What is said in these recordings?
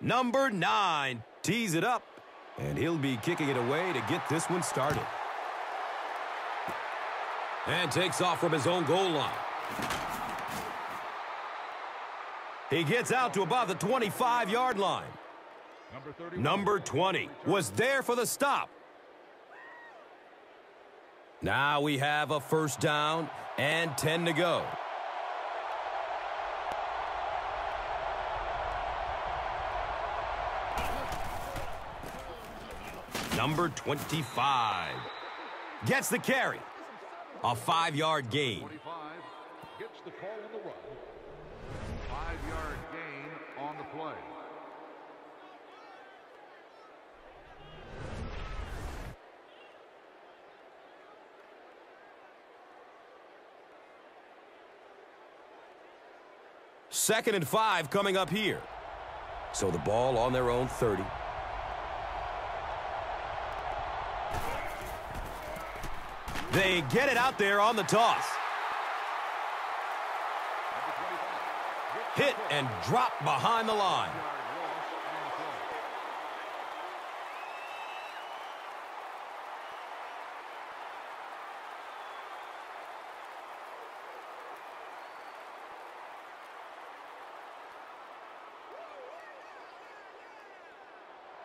Number nine tees it up, and he'll be kicking it away to get this one started. And takes off from his own goal line. He gets out to about the 25-yard line. Number, Number 20 was there for the stop. Now we have a first down and 10 to go. Number 25 gets the carry. A five-yard gain. 25 gets the call on the run. Five-yard gain on the play. Second and five coming up here. So the ball on their own 30. They get it out there on the toss. Hit and drop behind the line.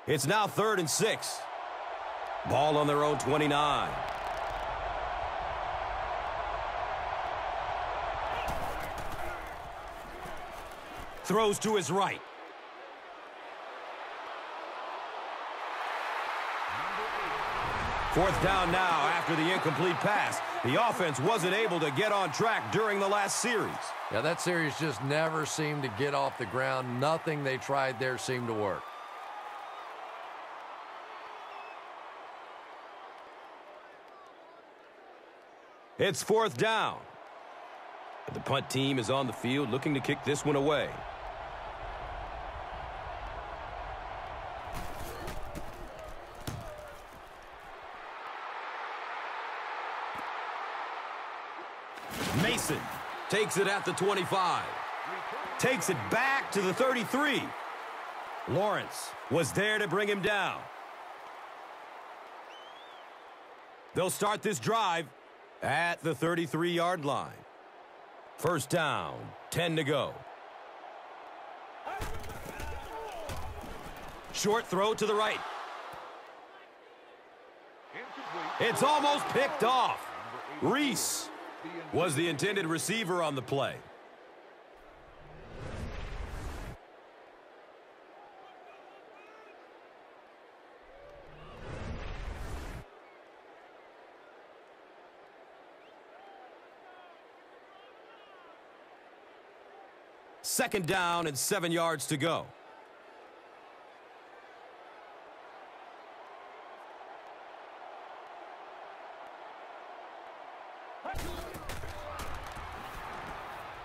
It's now third and six. Ball on their own 29. Throws to his right. Fourth down now after the incomplete pass. The offense wasn't able to get on track during the last series. Yeah, that series just never seemed to get off the ground. Nothing they tried there seemed to work. It's fourth down. The punt team is on the field looking to kick this one away. Takes it at the 25. Takes it back to the 33. Lawrence was there to bring him down. They'll start this drive at the 33-yard line. First down, 10 to go. Short throw to the right. It's almost picked off. Reese was the intended receiver on the play. Second down and seven yards to go.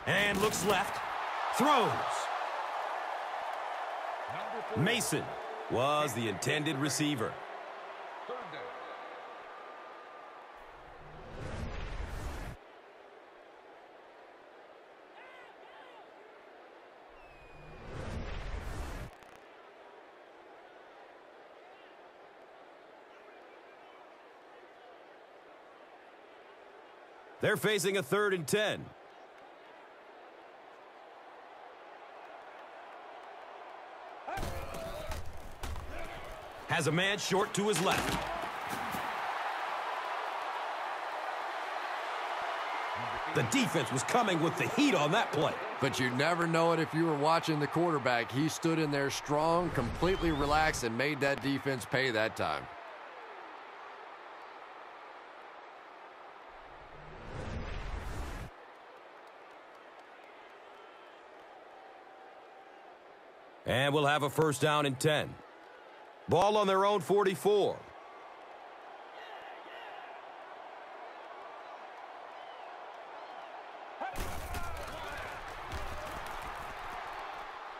And looks left. Throws. Mason was the intended receiver. They're facing a third and 10. Has a man short to his left. The defense was coming with the heat on that play. But you never know it if you were watching the quarterback. He stood in there strong, completely relaxed, and made that defense pay that time. And we'll have a first down and 10. Ball on their own 44.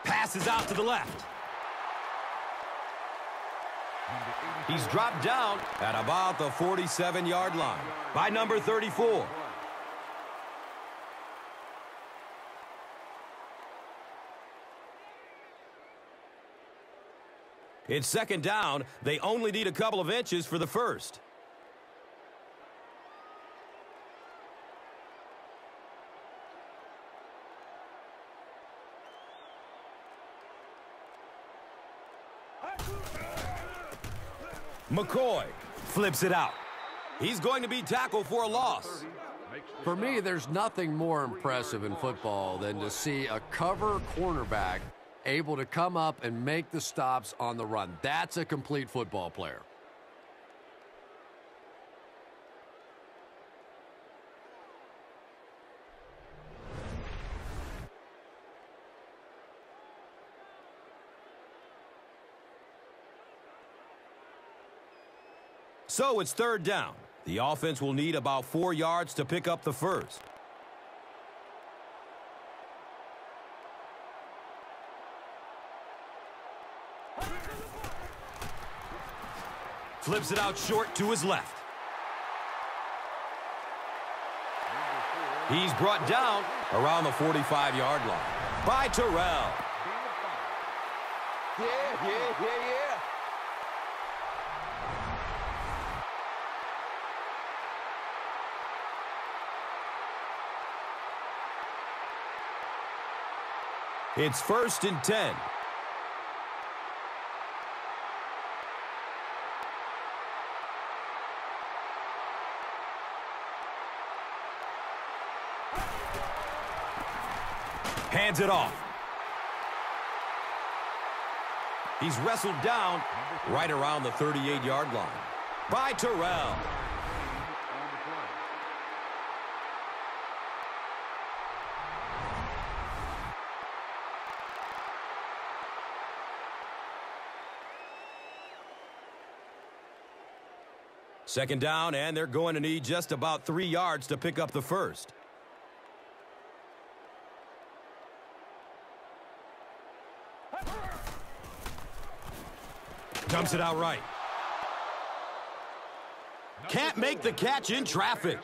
Passes out to the left. He's dropped down at about the 47-yard line by number 34. It's second down. They only need a couple of inches for the first. McCoy flips it out. He's going to be tackled for a loss. For me, there's nothing more impressive in football than to see a cover cornerback able to come up and make the stops on the run. That's a complete football player. So it's third down. The offense will need about four yards to pick up the first. Flips it out short to his left. He's brought down around the 45-yard line by Terrell. Yeah, yeah, yeah, yeah. It's first and 10. Hands it off. He's wrestled down right around the 38-yard line by Terrell. Second down, and they're going to need just about three yards to pick up the first. Dumps it out right. Can't make the catch in traffic.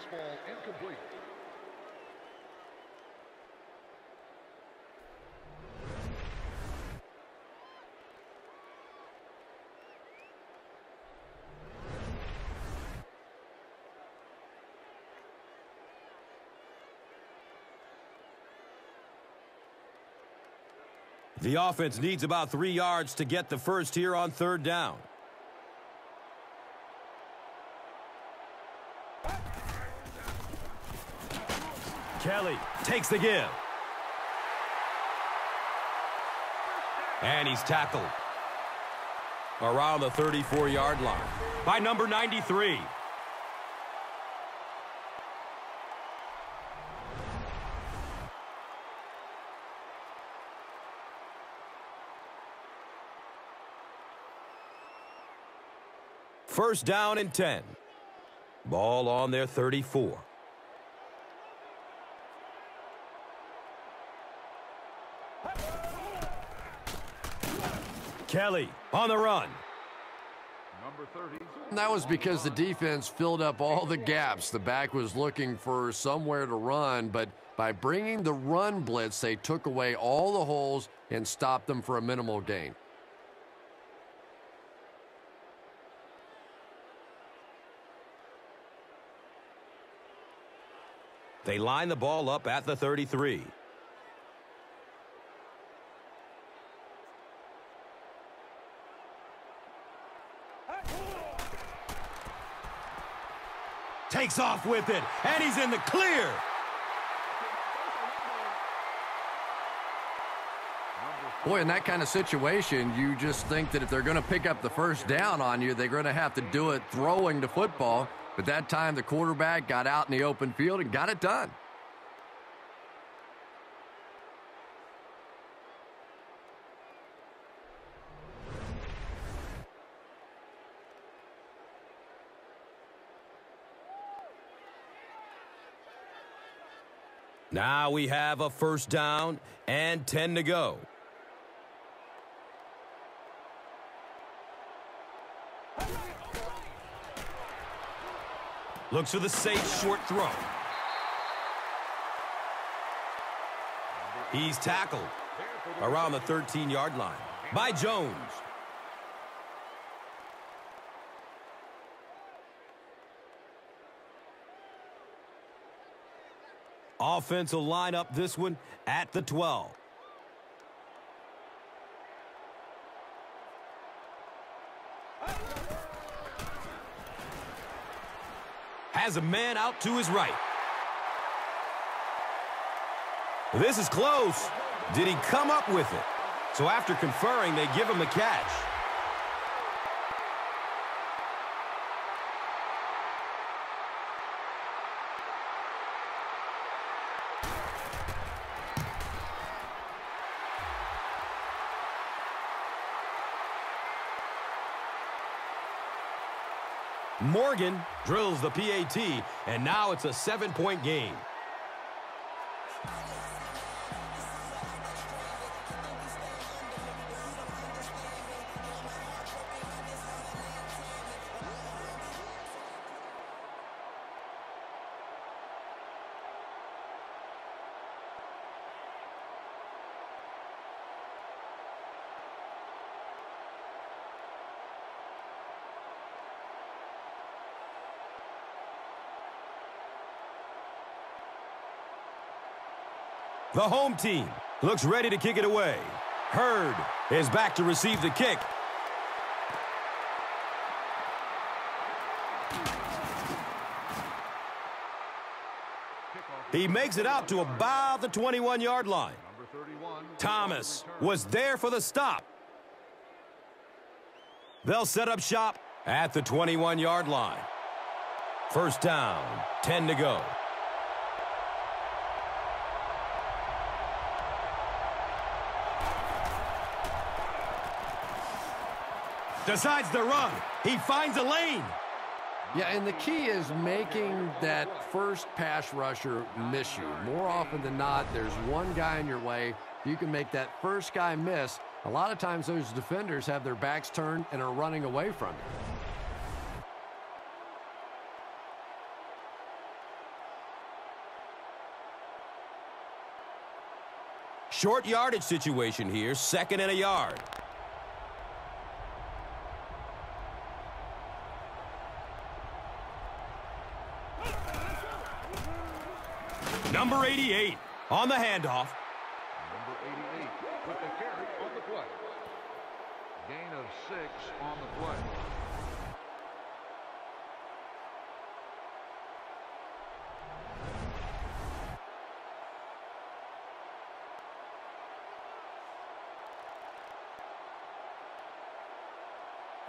The offense needs about three yards to get the first here on third down. Kelly takes the give. And he's tackled around the 34-yard line by number 93. First down and 10. Ball on their 34. Kelly on the run. That was because the defense filled up all the gaps. The back was looking for somewhere to run, but by bringing the run blitz, they took away all the holes and stopped them for a minimal gain. They line the ball up at the 33. Takes off with it, and he's in the clear. Boy, in that kind of situation, you just think that if they're going to pick up the first down on you, they're going to have to do it throwing the football. But that time, the quarterback got out in the open field and got it done. Now we have a first down and 10 to go. Looks for the safe short throw. He's tackled around the 13-yard line by Jones. Offensive lineup this one at the 12. Has a man out to his right. This is close. Did he come up with it? So after conferring, they give him the catch. Morgan drills the PAT, and now it's a seven-point game. The home team looks ready to kick it away. Hurd is back to receive the kick. He makes it out to about the 21-yard line. Thomas was there for the stop. They'll set up shop at the 21-yard line. First down, 10 to go. Decides to run. He finds a lane. Yeah, and the key is making that first pass rusher miss you. More often than not, there's one guy in your way. You can make that first guy miss. A lot of times those defenders have their backs turned and are running away from you. Short yardage situation here, second and a yard. Number 88 on the handoff. Number 88 with the carry on the play. Gain of six on the play.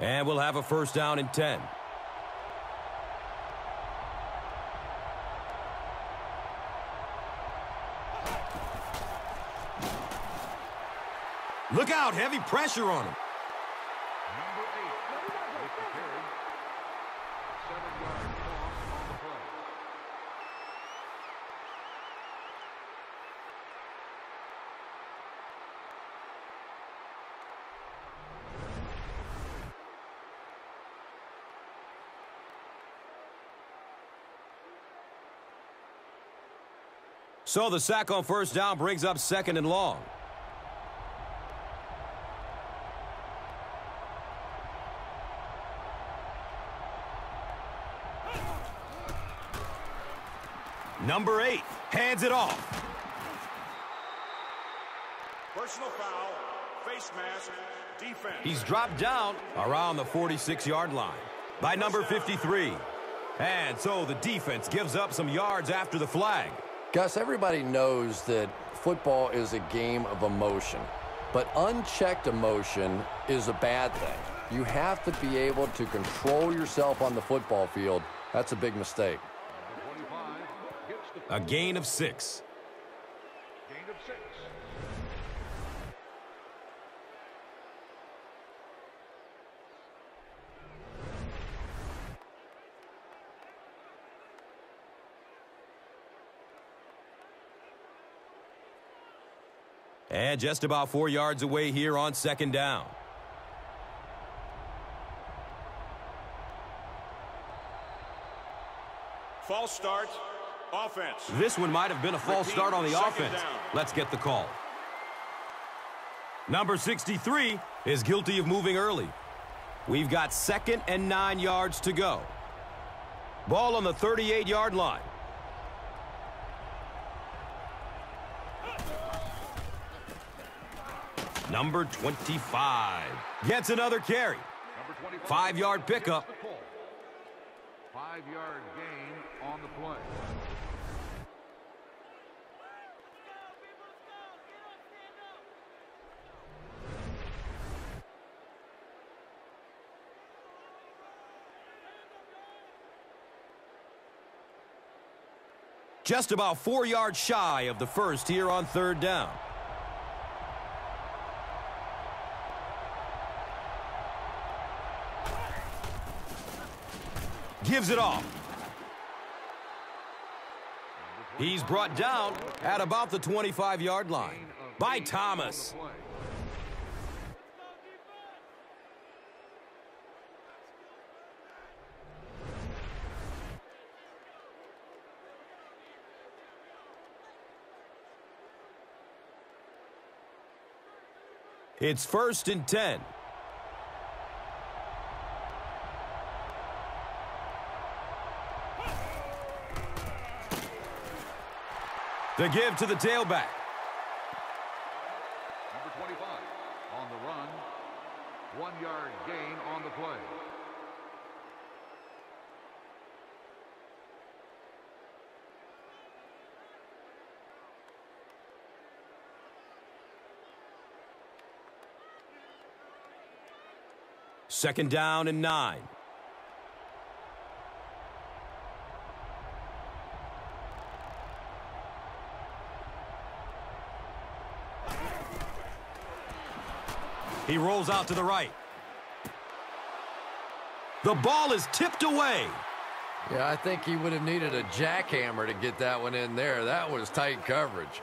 And we'll have a first down and 10. Look out, heavy pressure on him. So the sack on first down brings up second and long. Number eight hands it off. Personal foul, face mask, defense. He's dropped down around the 46-yard line by number 53. And so the defense gives up some yards after the flag. Gus, everybody knows that football is a game of emotion, but unchecked emotion is a bad thing. You have to be able to control yourself on the football field. That's a big mistake. Number 25 gets the A gain of six. gain of six. And just about four yards away here on second down. False start, Offense. This one might have been a false Repeat, start on the offense. Down. Let's get the call. Number 63 is guilty of moving early. We've got second and nine yards to go. Ball on the 38-yard line. Number 25 gets another carry. Five-yard pickup. Five-yard gain on the play. Just about four yards shy of the first here on third down. Gives it off. He's brought down at about the 25-yard line by Thomas. It's first and 10. The give to the tailback. Number 25 on the run. One-yard gain on the play. Second down and nine. He rolls out to the right. The ball is tipped away. Yeah, I think he would have needed a jackhammer to get that one in there. That was tight coverage.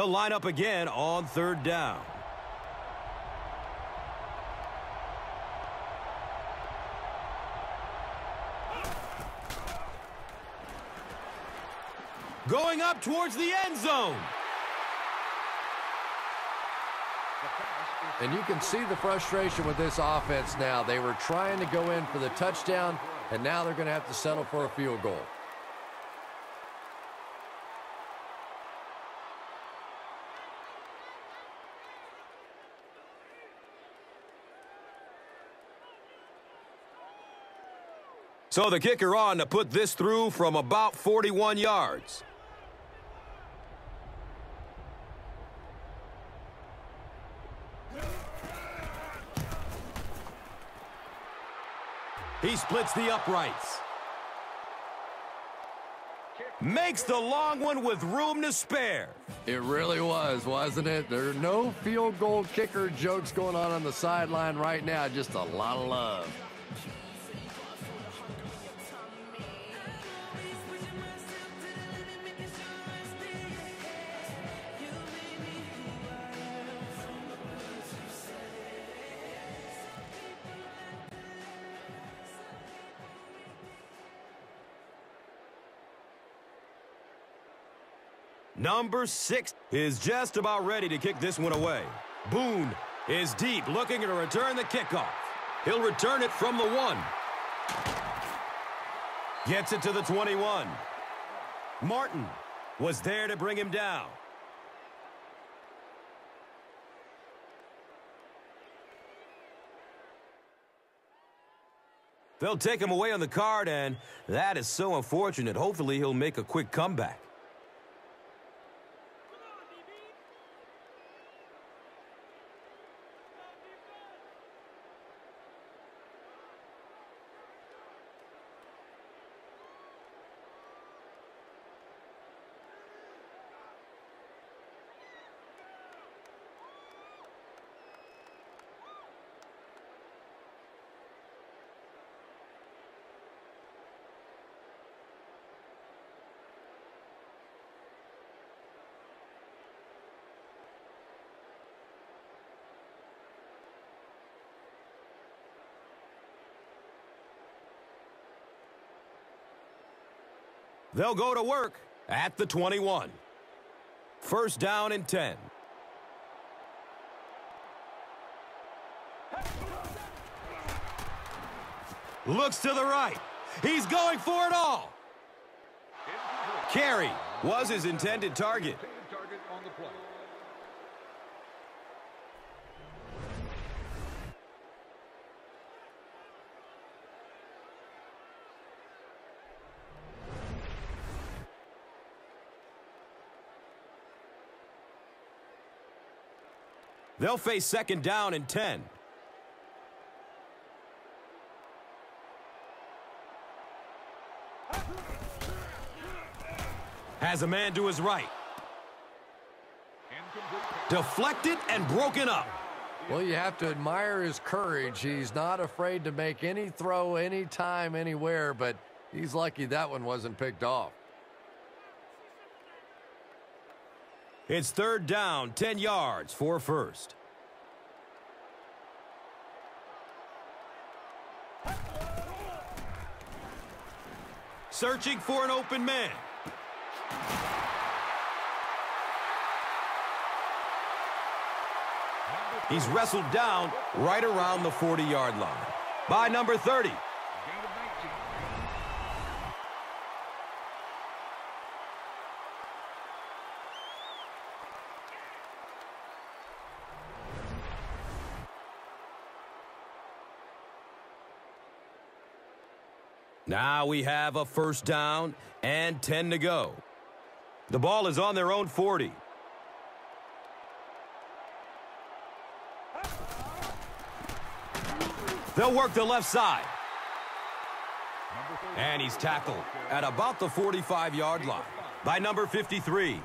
They'll line up again on third down. Going up towards the end zone. And you can see the frustration with this offense now. They were trying to go in for the touchdown, and now they're going to have to settle for a field goal. So the kicker on to put this through from about 41 yards. He splits the uprights. Makes the long one with room to spare. It really was, wasn't it? There are no field goal kicker jokes going on on the sideline right now. Just a lot of love. Number six is just about ready to kick this one away. Boone is deep, looking to return the kickoff. He'll return it from the one. Gets it to the 21. Martin was there to bring him down. They'll take him away on the card, and that is so unfortunate. Hopefully, he'll make a quick comeback. They'll go to work at the 21. First down and 10. Looks to the right. He's going for it all. Carey was his intended target. They'll face second down and 10. Has a man to his right. Deflected and broken up. Well, you have to admire his courage. He's not afraid to make any throw anytime, anywhere, but he's lucky that one wasn't picked off. It's third down, 10 yards for first. Searching for an open man. He's wrestled down right around the 40-yard line. By number 30. Now we have a first down and 10 to go. The ball is on their own 40. They'll work the left side. And he's tackled at about the 45-yard line by number 53.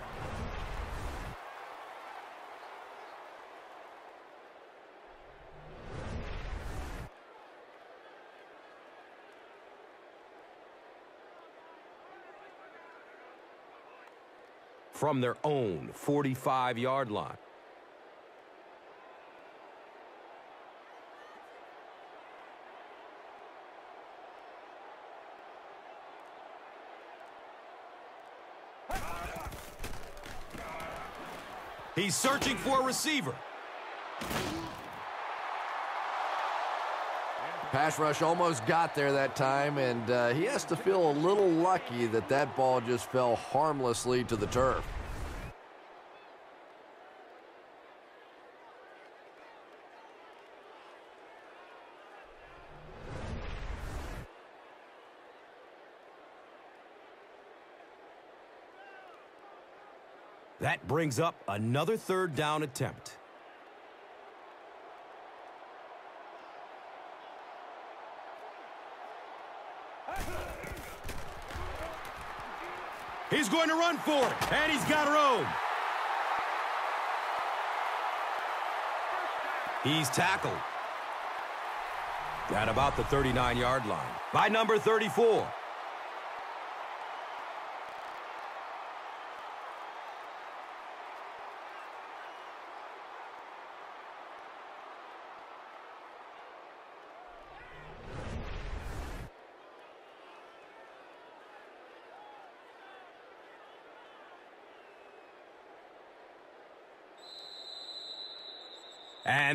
From their own 45-yard line. He's searching for a receiver. Pass rush almost got there that time, and uh, he has to feel a little lucky that that ball just fell harmlessly to the turf. That brings up another third down attempt. He's going to run for it, and he's got room. He's tackled. At about the 39-yard line by number 34.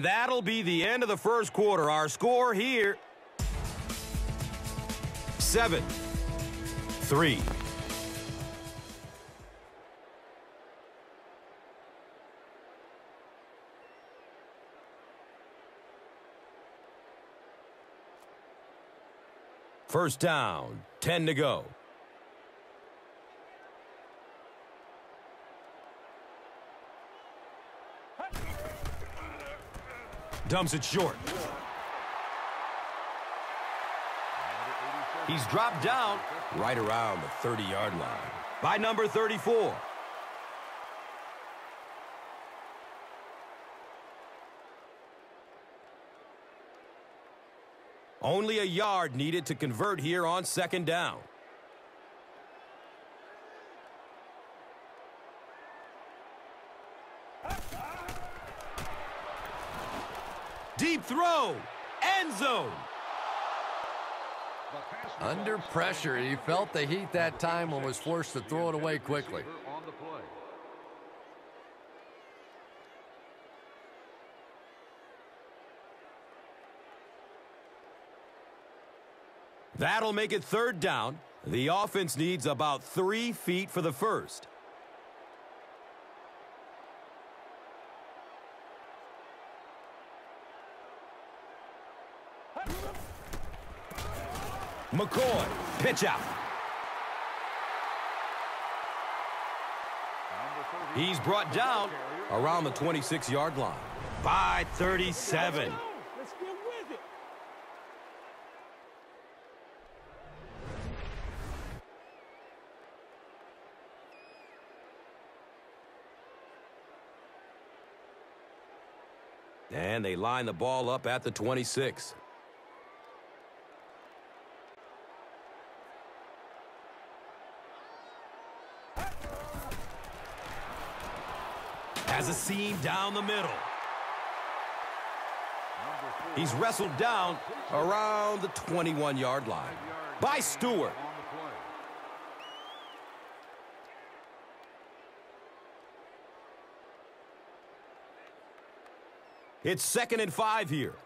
And that'll be the end of the first quarter. Our score here, 7 3. First down, 10 to go. Dumps it short. He's dropped down right around the 30-yard line by number 34. Only a yard needed to convert here on second down. deep throw. End zone. Under pressure, he felt the heat that time and was forced to throw it away quickly. That'll make it third down. The offense needs about three feet for the first. McCoy, pitch out. He's brought down around the 26-yard line by 37. Let's get with it. And they line the ball up at the 26. Has a seam down the middle. He's wrestled down around the 21-yard line by Stewart. It's second and five here.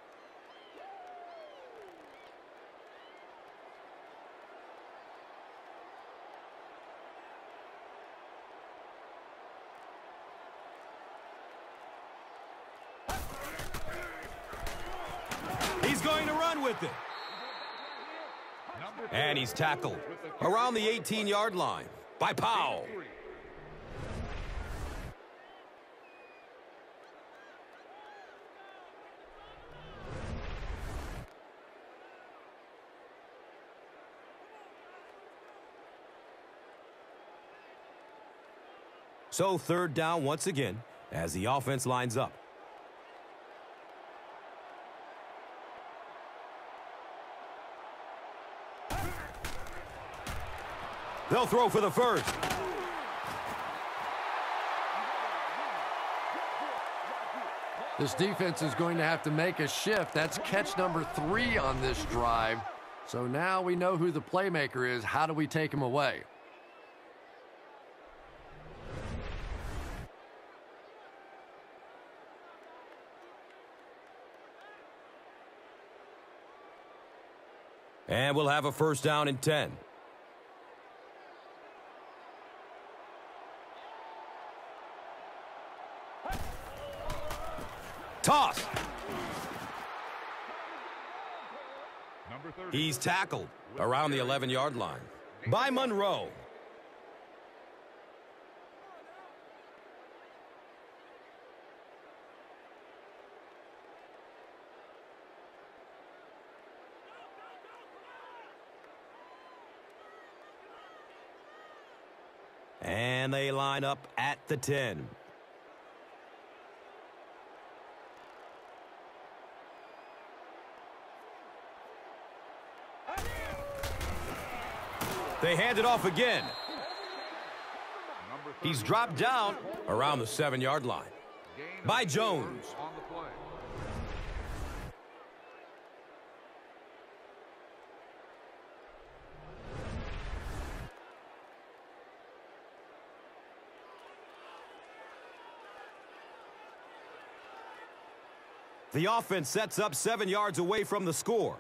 He's going to run with it. And he's tackled around the 18-yard line by Powell. So third down once again as the offense lines up. They'll throw for the first. This defense is going to have to make a shift. That's catch number three on this drive. So now we know who the playmaker is. How do we take him away? And we'll have a first down and 10. Toss. Number 30. He's tackled around the 11-yard line by Monroe. And they line up at the 10. They hand it off again. He's dropped down around the seven-yard line by Jones. The offense sets up seven yards away from the score.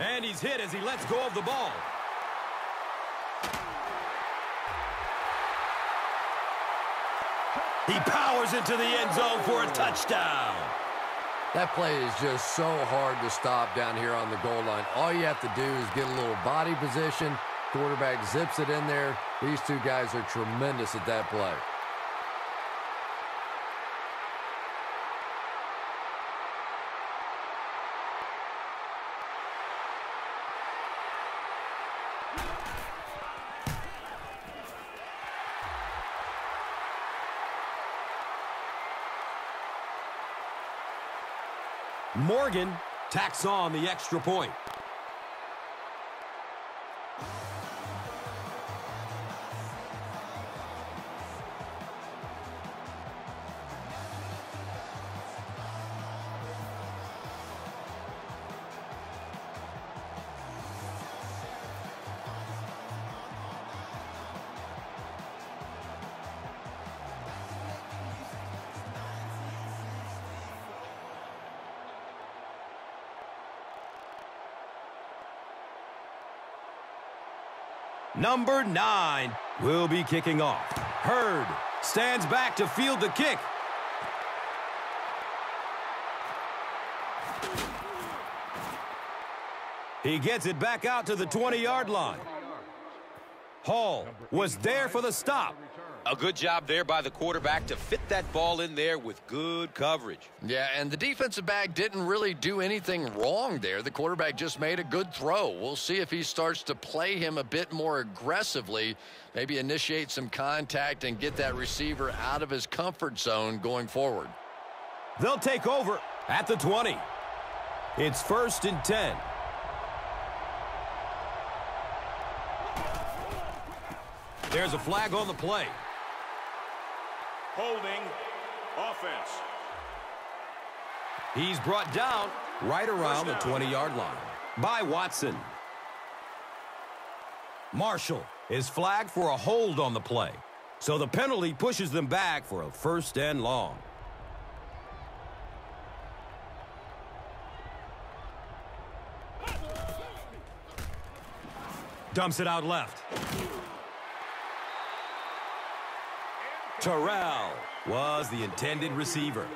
And he's hit as he lets go of the ball. He powers into the end zone for a touchdown. That play is just so hard to stop down here on the goal line. All you have to do is get a little body position. Quarterback zips it in there. These two guys are tremendous at that play. Morgan tacks on the extra point. Number nine will be kicking off. Hurd stands back to field the kick. He gets it back out to the 20-yard line. Hall was there for the stop. A good job there by the quarterback to fit that ball in there with good coverage. Yeah, and the defensive back didn't really do anything wrong there. The quarterback just made a good throw. We'll see if he starts to play him a bit more aggressively, maybe initiate some contact and get that receiver out of his comfort zone going forward. They'll take over at the 20. It's first and 10. There's a flag on the play. Holding. Offense. He's brought down right around the 20-yard line by Watson. Marshall is flagged for a hold on the play. So the penalty pushes them back for a first and long. Dumps it out left. Terrell was the intended receiver.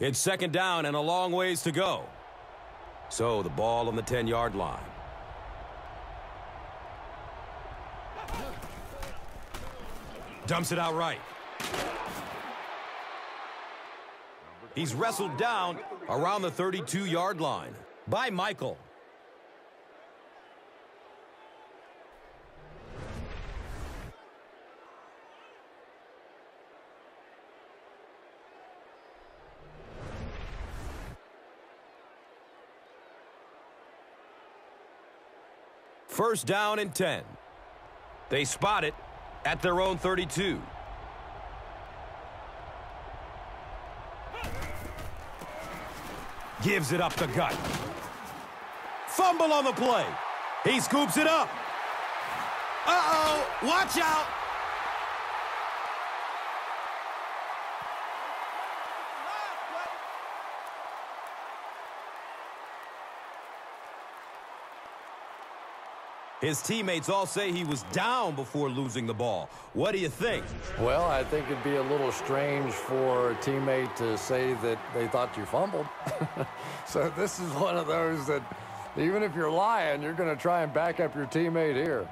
It's second down and a long ways to go. So the ball on the 10-yard line. Dumps it out right. He's wrestled down around the 32-yard line by Michael. First down and 10. They spot it at their own 32. Gives it up the gut. Fumble on the play. He scoops it up. Uh-oh, watch out. His teammates all say he was down before losing the ball. What do you think? Well, I think it'd be a little strange for a teammate to say that they thought you fumbled. so this is one of those that even if you're lying, you're going to try and back up your teammate here.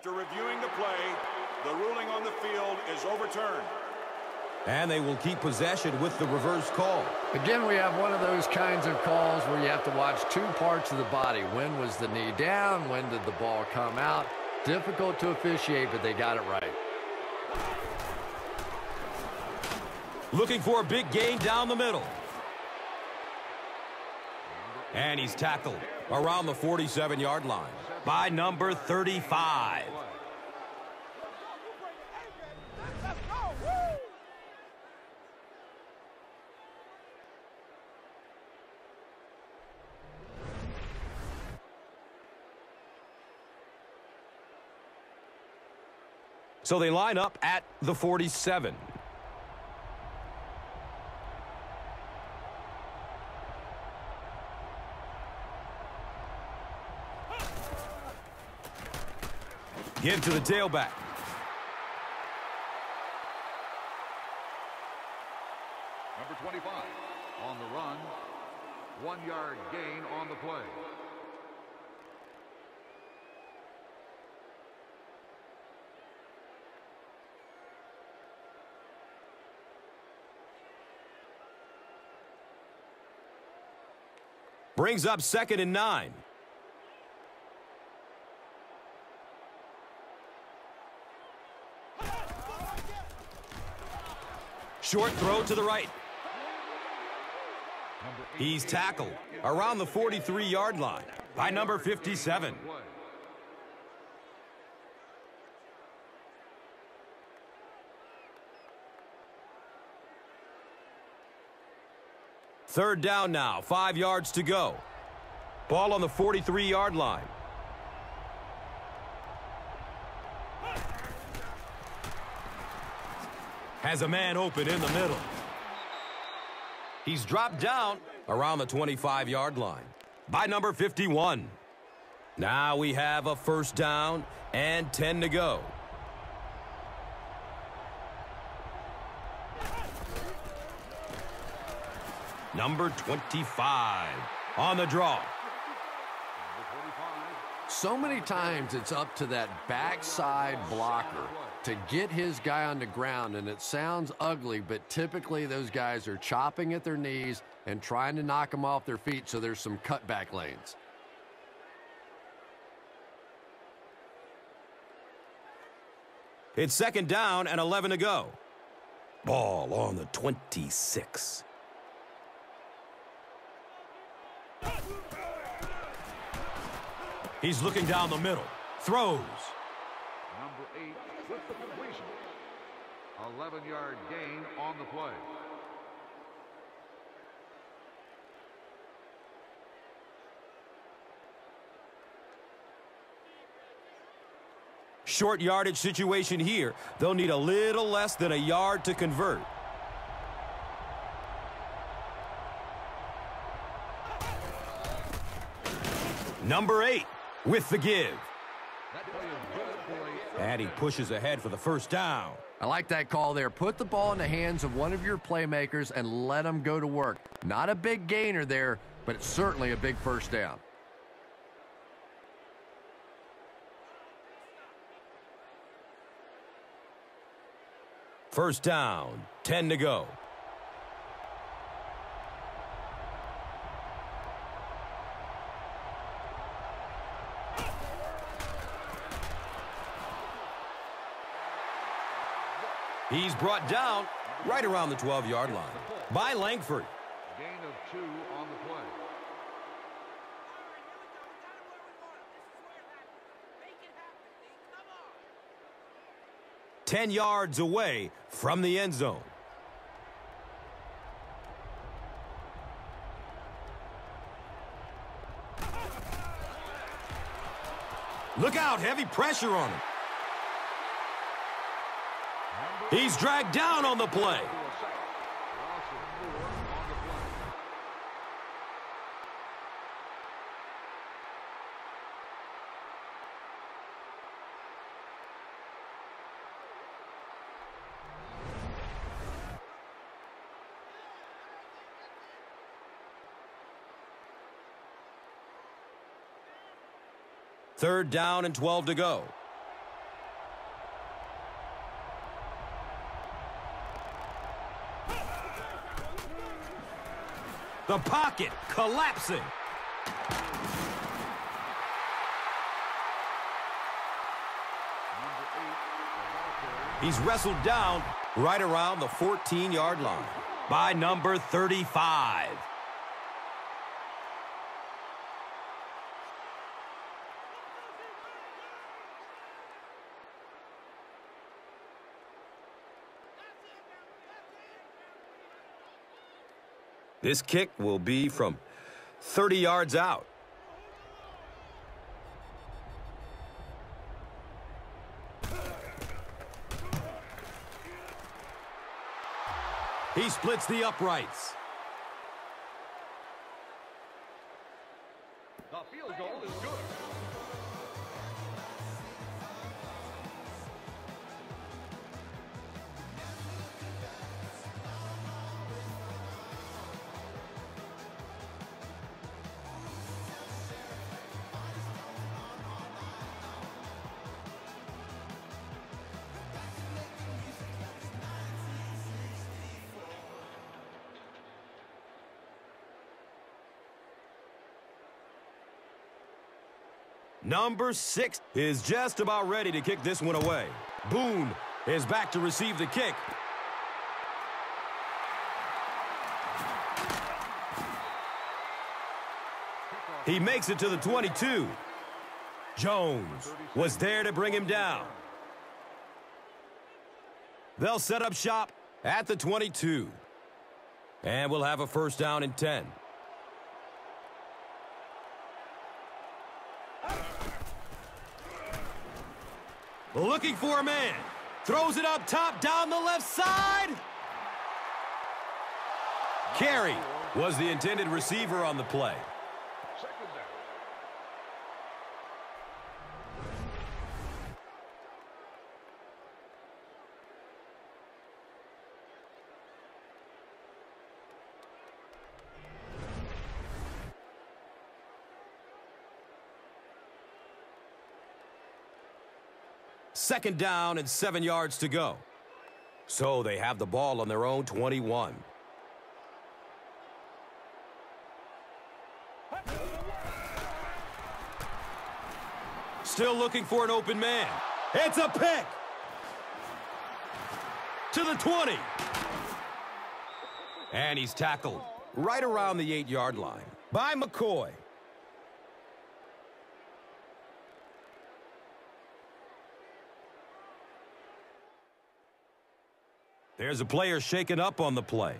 After reviewing the play, the ruling on the field is overturned. And they will keep possession with the reverse call. Again, we have one of those kinds of calls where you have to watch two parts of the body. When was the knee down? When did the ball come out? Difficult to officiate, but they got it right. Looking for a big gain down the middle. And he's tackled around the 47-yard line by number 35. So they line up at the 47. Give to the tailback. Number 25 on the run. One yard gain on the play. Brings up second and nine. Short throw to the right. He's tackled around the 43-yard line by number 57. Third down now, five yards to go. Ball on the 43-yard line. Has a man open in the middle. He's dropped down around the 25-yard line by number 51. Now we have a first down and 10 to go. Number 25 on the draw. So many times it's up to that backside blocker to get his guy on the ground, and it sounds ugly, but typically those guys are chopping at their knees and trying to knock them off their feet so there's some cutback lanes. It's second down and 11 to go. Ball on the 26. He's looking down the middle. Throws. Number eight with the completion. 11-yard gain on the play. Short yardage situation here. They'll need a little less than a yard to convert. Number eight with the give. And he pushes ahead for the first down. I like that call there. Put the ball in the hands of one of your playmakers and let them go to work. Not a big gainer there, but it's certainly a big first down. First down, 10 to go. He's brought down right around the 12-yard line by Langford. Gain of two on the play. Ten yards away from the end zone. Look out, heavy pressure on him. He's dragged down on the play. Third down and 12 to go. The pocket collapsing. He's wrestled down right around the 14-yard line by number 35. This kick will be from 30 yards out. He splits the uprights. Number six is just about ready to kick this one away. Boone is back to receive the kick. He makes it to the 22. Jones was there to bring him down. They'll set up shop at the 22. And we'll have a first down and 10. Looking for a man. Throws it up top down the left side. Carey was the intended receiver on the play. Second down and seven yards to go. So they have the ball on their own 21. Still looking for an open man. It's a pick. To the 20. And he's tackled right around the eight-yard line by McCoy. There's a player shaken up on the play.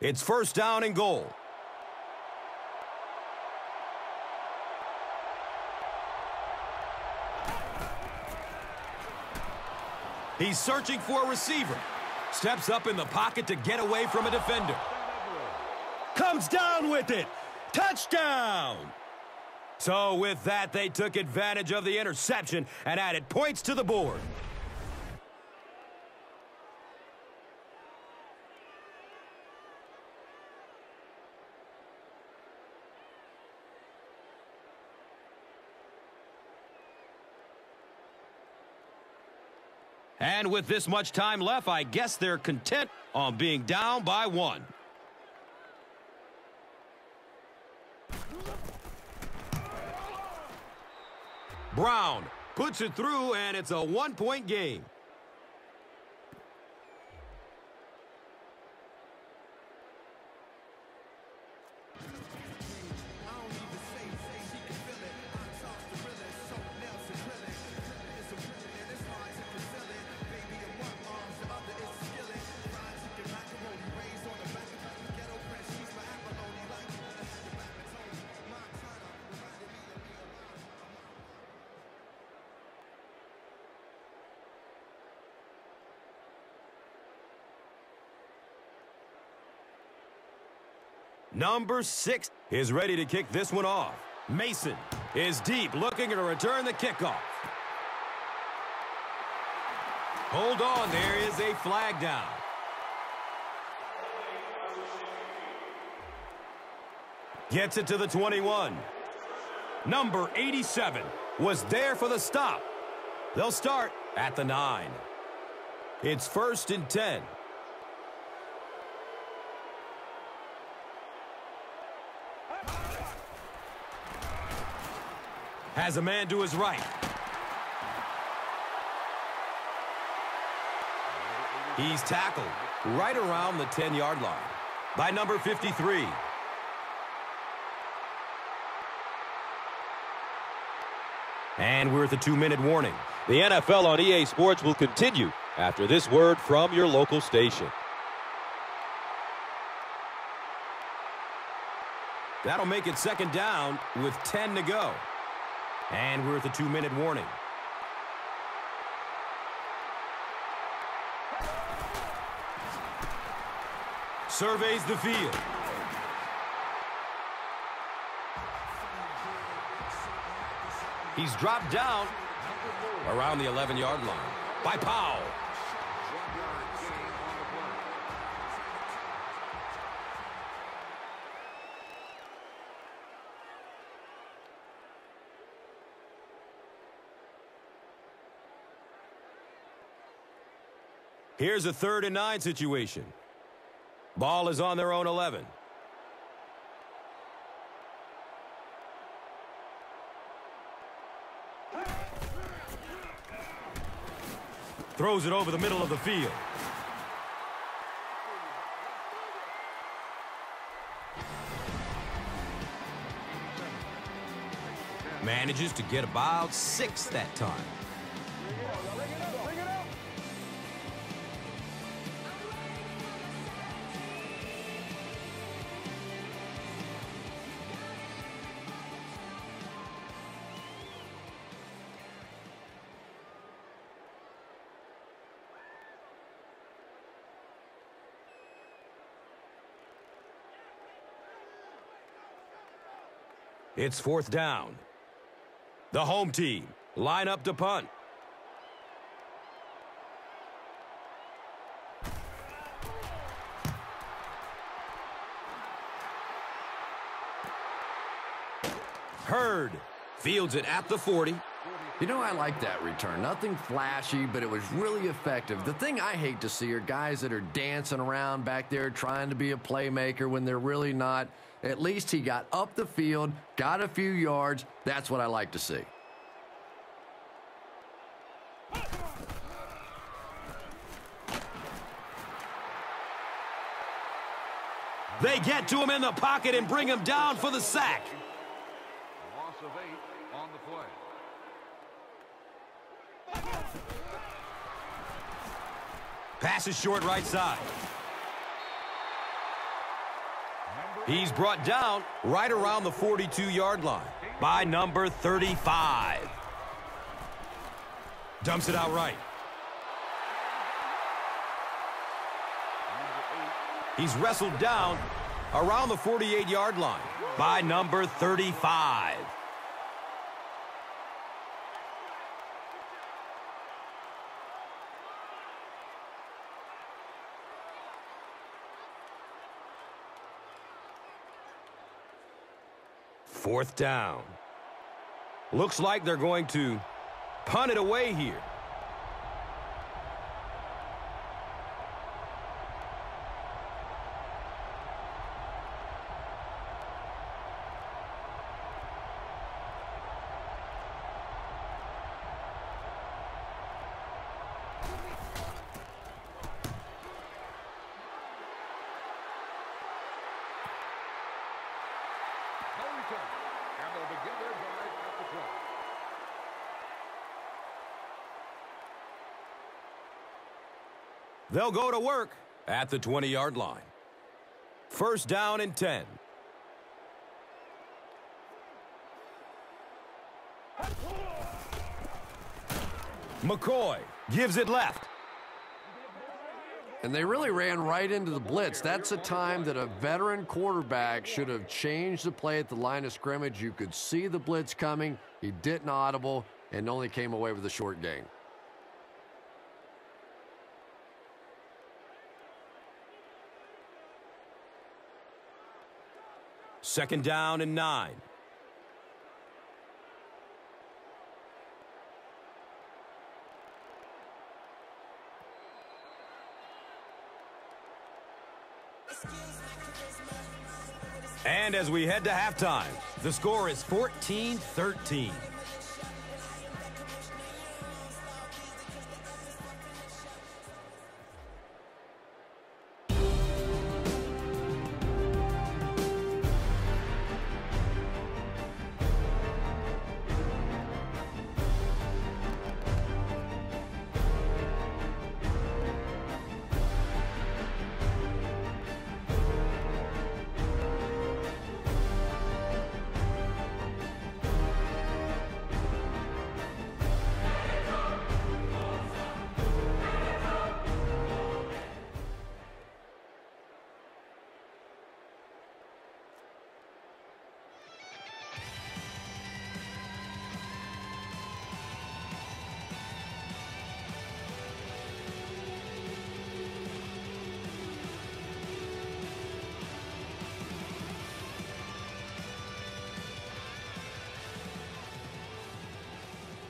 It's first down and goal. He's searching for a receiver. Steps up in the pocket to get away from a defender. Comes down with it. Touchdown! So with that, they took advantage of the interception and added points to the board. And with this much time left, I guess they're content on being down by one. Brown puts it through, and it's a one-point game. Number six is ready to kick this one off. Mason is deep, looking to return the kickoff. Hold on, there is a flag down. Gets it to the 21. Number 87 was there for the stop. They'll start at the 9. It's first and 10. Has a man to his right. He's tackled right around the 10-yard line by number 53. And we're at the two-minute warning. The NFL on EA Sports will continue after this word from your local station. That'll make it second down with 10 to go. And we're at the two-minute warning. Surveys the field. He's dropped down around the 11-yard line by Powell. Here's a third and nine situation. Ball is on their own 11. Throws it over the middle of the field. Manages to get about six that time. It's fourth down. The home team line up to punt. Hurd fields it at the 40. You know, I like that return. Nothing flashy, but it was really effective. The thing I hate to see are guys that are dancing around back there trying to be a playmaker when they're really not. At least he got up the field, got a few yards. That's what I like to see. They get to him in the pocket and bring him down for the sack. Loss of eight on the play. Pass is short right side. He's brought down right around the 42-yard line by number 35. Dumps it out right. He's wrestled down around the 48-yard line by number 35. Fourth down. Looks like they're going to punt it away here. No return. And they'll begin their drive at the 20. They'll go to work at the 20-yard line. First down and 10. McCoy gives it left. And they really ran right into the blitz. That's a time that a veteran quarterback should have changed the play at the line of scrimmage. You could see the blitz coming. He didn't audible and only came away with a short gain. Second down and nine. And as we head to halftime, the score is 14-13.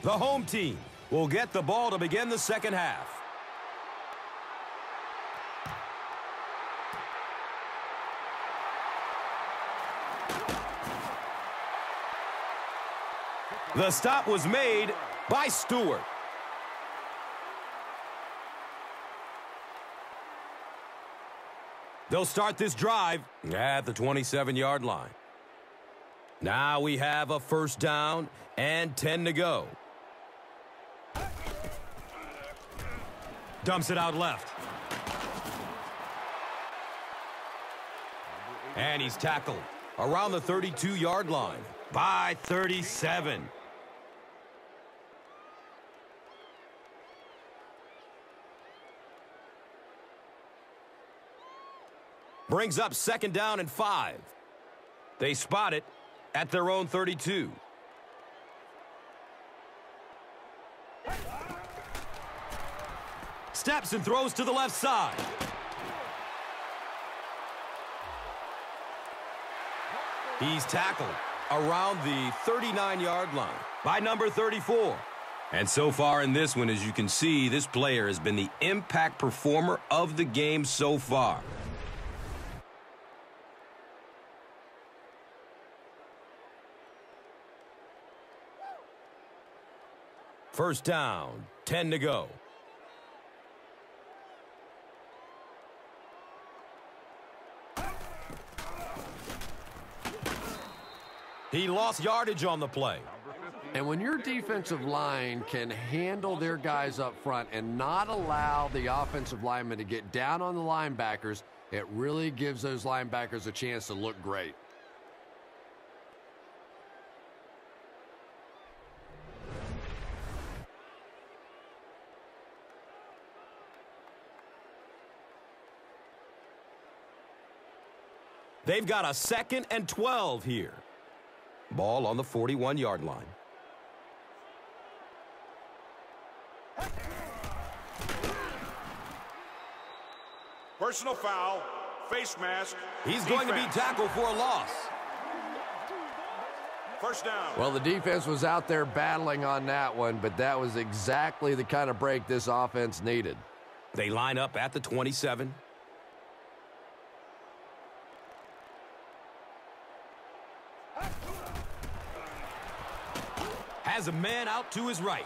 The home team will get the ball to begin the second half. The stop was made by Stewart. They'll start this drive at the 27-yard line. Now we have a first down and 10 to go. Dumps it out left. And he's tackled around the 32-yard line by 37. Brings up second down and five. They spot it at their own 32. Steps and throws to the left side. He's tackled around the 39-yard line by number 34. And so far in this one, as you can see, this player has been the impact performer of the game so far. First down, 10 to go. He lost yardage on the play. And when your defensive line can handle their guys up front and not allow the offensive linemen to get down on the linebackers, it really gives those linebackers a chance to look great. They've got a second and 12 here. Ball on the 41-yard line. Personal foul, face mask. He's going to be tackled for a loss. First down. Well, the defense was out there battling on that one, but that was exactly the kind of break this offense needed. They line up at the 27. Has a man out to his right.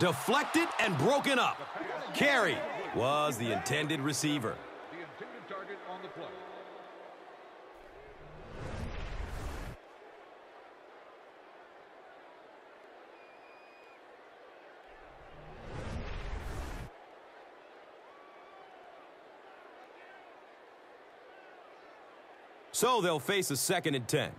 Deflected and broken up. Carey was the intended receiver. So they'll face a second and 10.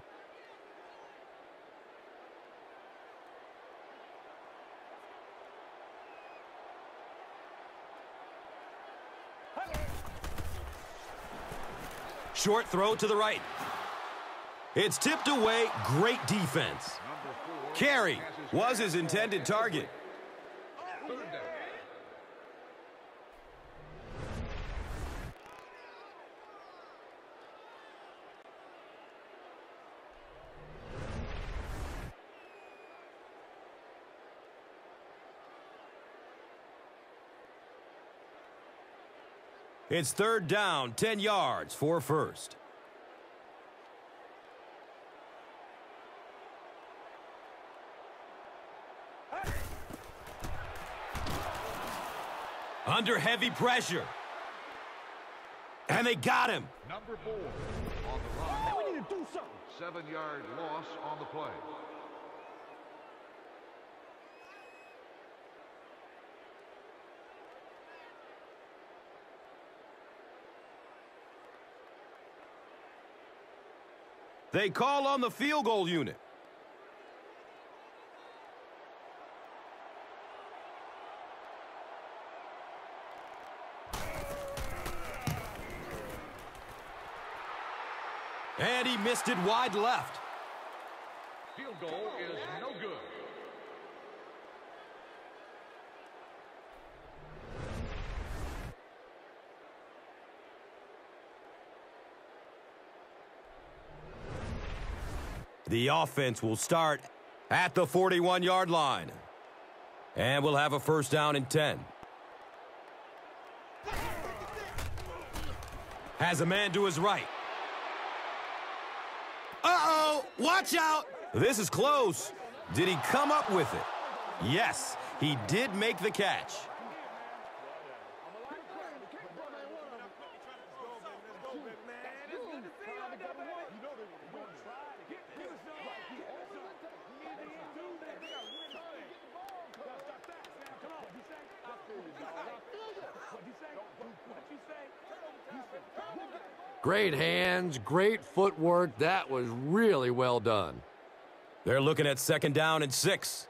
Short throw to the right. It's tipped away. Great defense. Carey was his intended target. It's third down, 10 yards for first. Under heavy pressure. And they got him. Number four on the run. we need to do something. Seven-yard loss on the play. They call on the field goal unit. And he missed it wide left. Field goal is no good. The offense will start at the 41-yard line. And we'll have a first down and 10. Has a man to his right. Uh-oh! Watch out! This is close. Did he come up with it? Yes, he did make the catch. Great hands, great footwork. That was really well done. They're looking at second down and six.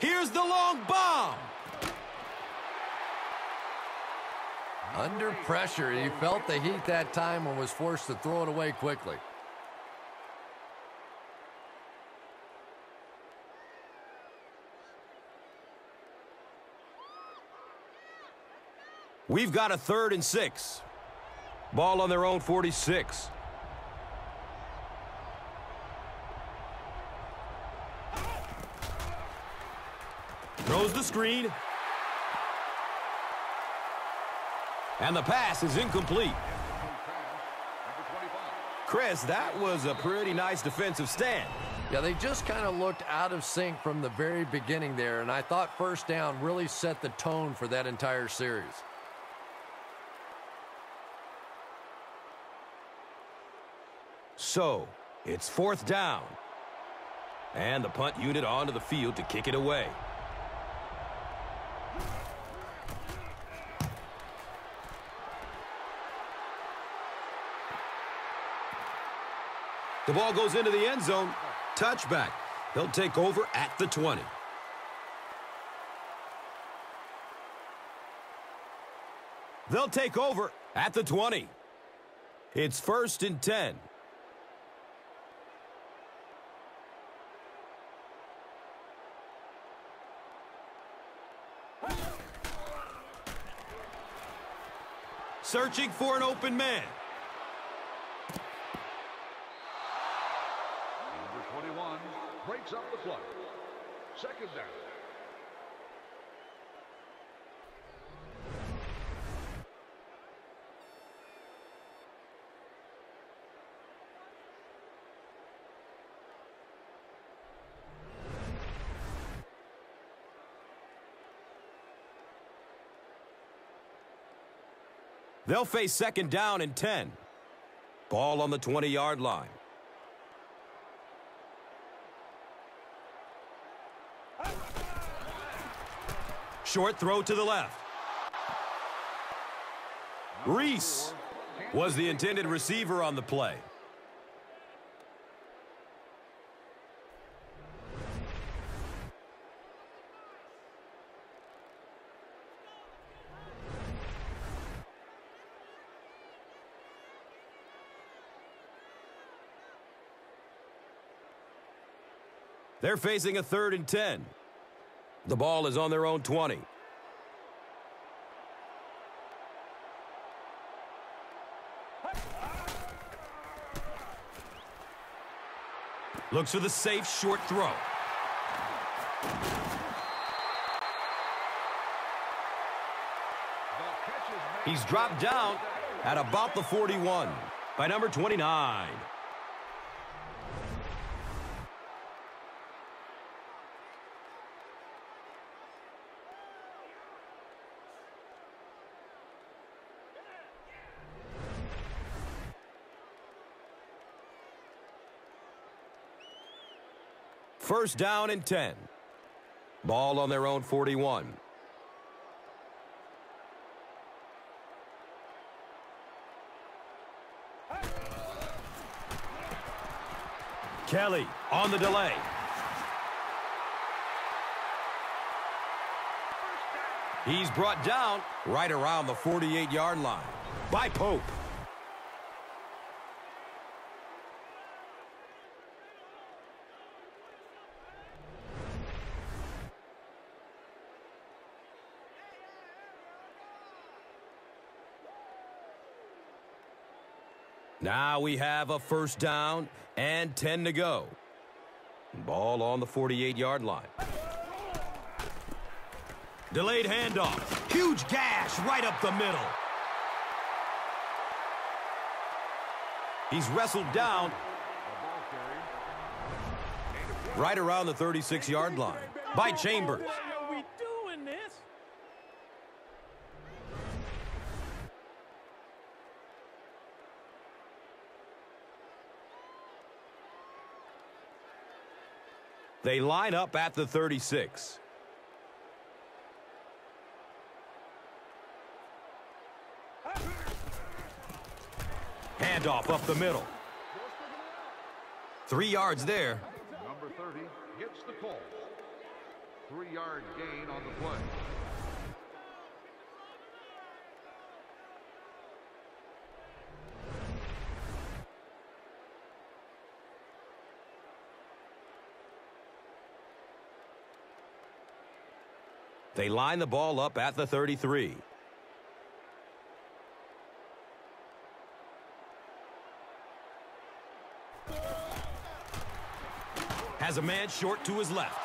Here's the long bomb. Under pressure, he felt the heat that time and was forced to throw it away quickly. We've got a third and six. Ball on their own 46. Throws the screen. And the pass is incomplete. Chris, that was a pretty nice defensive stand. Yeah, they just kind of looked out of sync from the very beginning there, and I thought first down really set the tone for that entire series. So, it's fourth down. And the punt unit onto the field to kick it away. The ball goes into the end zone. Touchback. They'll take over at the 20. They'll take over at the 20. It's first and 10. Searching for an open man. Number 21 breaks up the play. Second down. They'll face second down and 10. Ball on the 20-yard line. Short throw to the left. Reese was the intended receiver on the play. Facing a third and 10. The ball is on their own 20. Looks for the safe short throw. He's dropped down at about the 41 by number 29. First down and 10. Ball on their own 41. Kelly on the delay. He's brought down right around the 48-yard line by Pope. Now we have a first down and 10 to go. Ball on the 48-yard line. Delayed handoff. Huge gash right up the middle. He's wrestled down right around the 36-yard line by Chambers. They line up at the 36. Handoff up the middle. Three yards there. Number 30 gets the call. Three-yard gain on the play. They line the ball up at the 33. Has a man short to his left.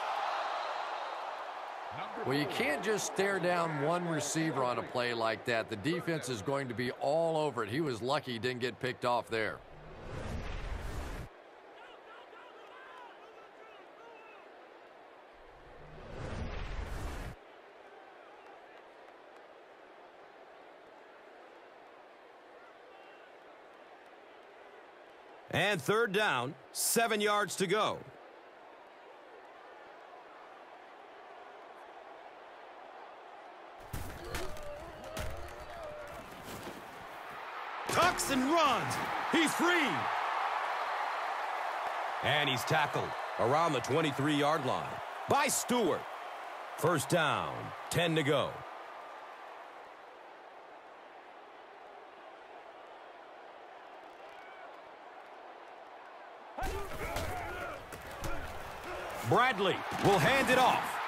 Well, you can't just stare down one receiver on a play like that. The defense is going to be all over it. He was lucky he didn't get picked off there. And third down, seven yards to go. Tucks and runs. He's free. And he's tackled around the 23-yard line by Stewart. First down, 10 to go. Bradley will hand it off.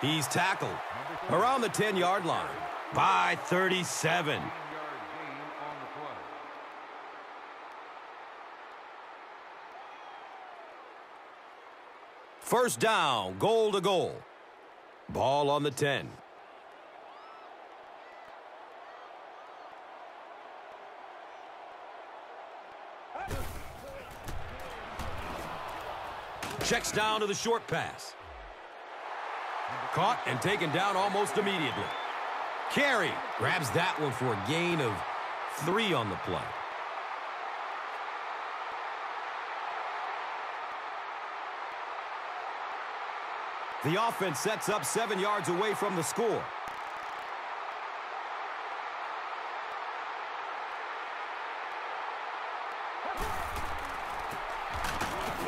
He's tackled around the 10-yard line by 37. Yard gain on the play. First down, goal to goal. Ball on the 10. Checks down to the short pass. Caught and taken down almost immediately. Carey grabs that one for a gain of three on the play. The offense sets up seven yards away from the score.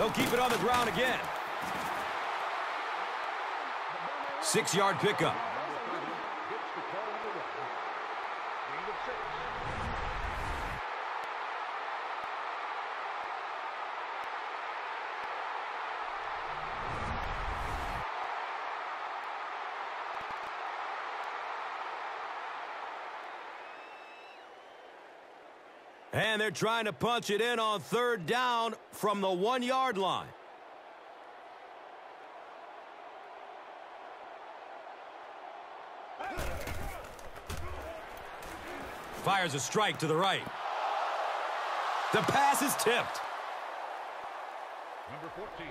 They'll keep it on the ground again. Six-yard pickup. Gets the call on the run. Gain of six. And they're trying to punch it in on third down from the one-yard line. Fires a strike to the right. The pass is tipped. Number 14.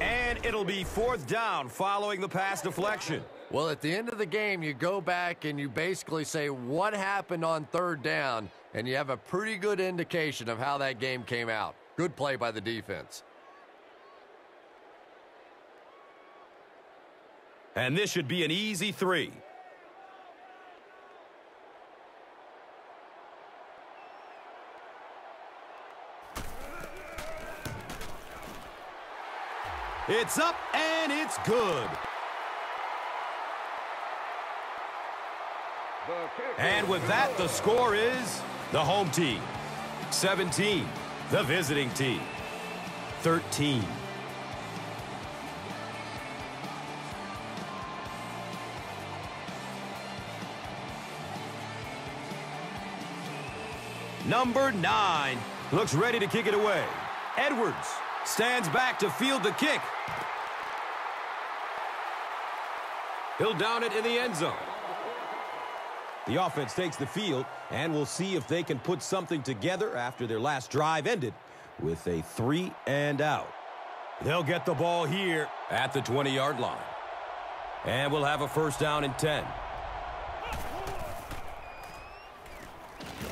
And it'll be fourth down following the pass deflection. Well, at the end of the game, you go back and you basically say what happened on third down, and you have a pretty good indication of how that game came out. Good play by the defense. And this should be an easy three. It's up and it's good. The kick And with that, the score is the home team 17, the visiting team 13. number nine, looks ready to kick it away. Edwards stands back to field the kick. He'll down it in the end zone. The offense takes the field, and we'll see if they can put something together after their last drive ended with a three and out. They'll get the ball here at the 20-yard line. And we'll have a first down and 10.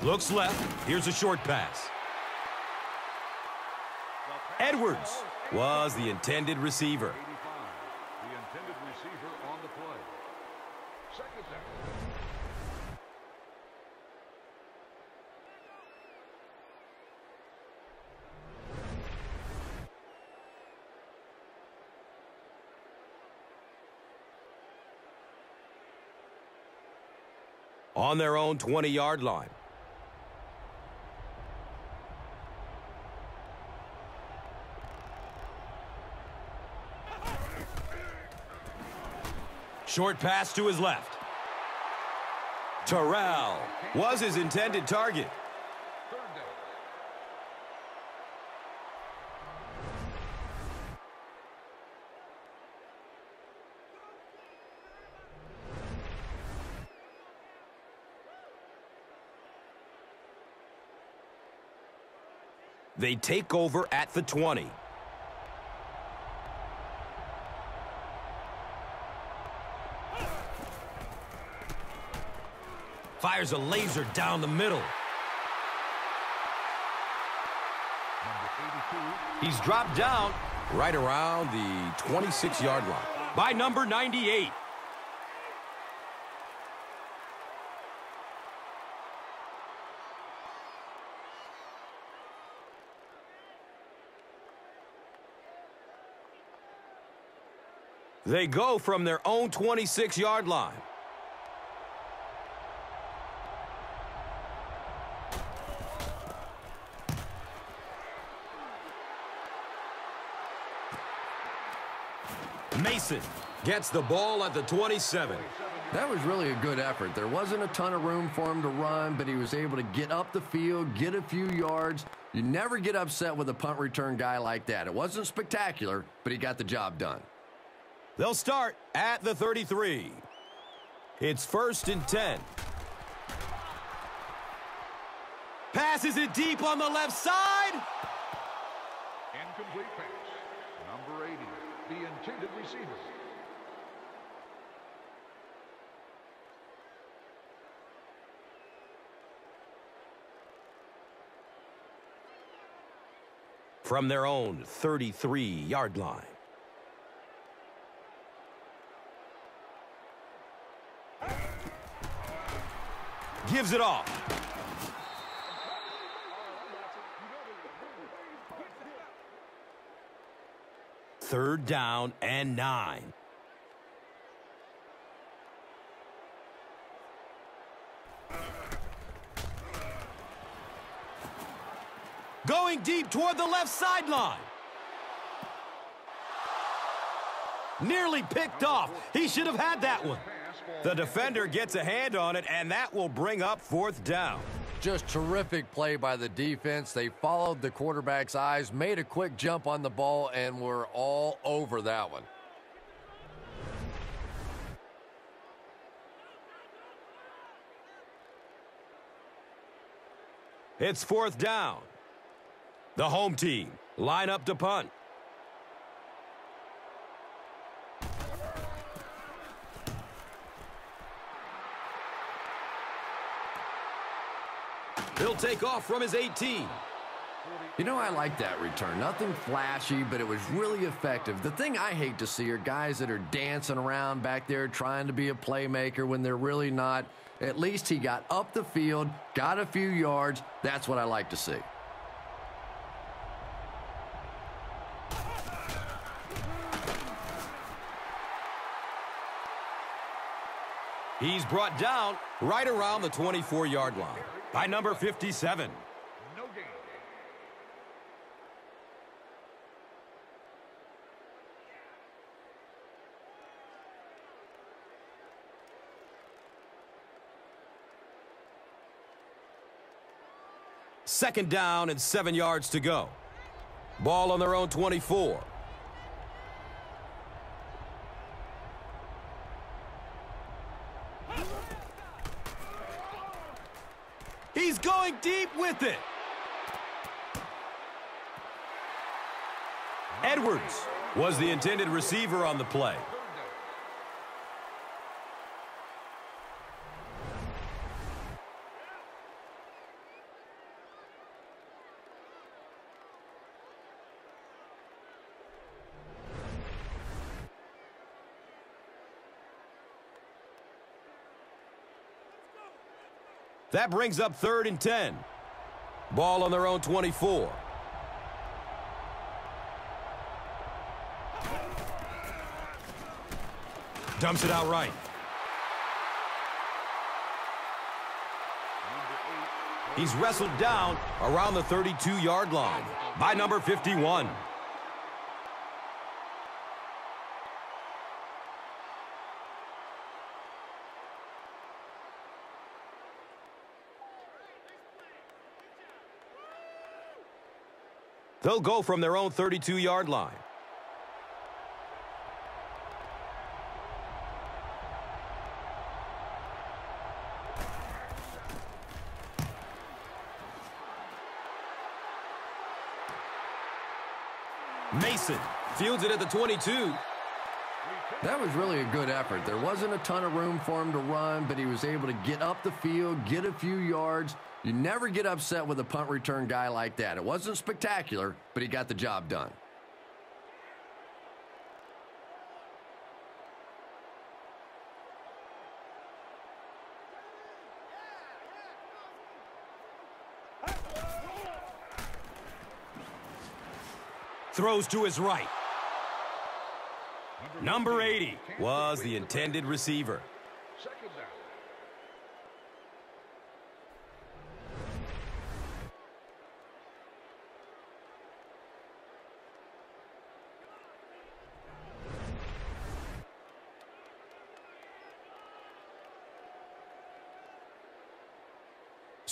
Looks left. Here's a short pass. Edwards was the intended receiver. 85. The intended receiver on the play. Second down. On their own 20-yard line. Short pass to his left. Terrell was his intended target. They take over at the 20. Fires a laser down the middle. He's dropped down right around the 26-yard line by number 98. They go from their own 26-yard line. Mason gets the ball at the 27. That was really a good effort. There wasn't a ton of room for him to run, but he was able to get up the field, get a few yards. You never get upset with a punt return guy like that. It wasn't spectacular, but he got the job done. They'll start at the 33. It's first and 10. Passes it deep on the left side. Incomplete pass. Number 80. The intended receiver. From their own 33-yard line. Gives it off. Third down and nine. Going deep toward the left sideline. Nearly picked off. He should have had that one. The defender gets a hand on it, and that will bring up fourth down. Just terrific play by the defense. They followed the quarterback's eyes, made a quick jump on the ball, and were all over that one. It's fourth down. The home team line up to punt. He'll take off from his 18. You know, I like that return. Nothing flashy, but it was really effective. The thing I hate to see are guys that are dancing around back there trying to be a playmaker when they're really not. At least he got up the field, got a few yards. That's what I like to see. He's brought down right around the 24-yard line by number 57. No gain. Second down and seven yards to go. Ball on their own 24. He's going deep with it. Edwards was the intended receiver on the play. That brings up third and 10. Ball on their own 24. Dumps it out right. He's wrestled down around the 32-yard line by number 51. They'll go from their own 32-yard line. Mason fields it at the 22. That was really a good effort. There wasn't a ton of room for him to run, but he was able to get up the field, get a few yards. You never get upset with a punt return guy like that. It wasn't spectacular, but he got the job done. Throws to his right. Number 80 was the intended receiver.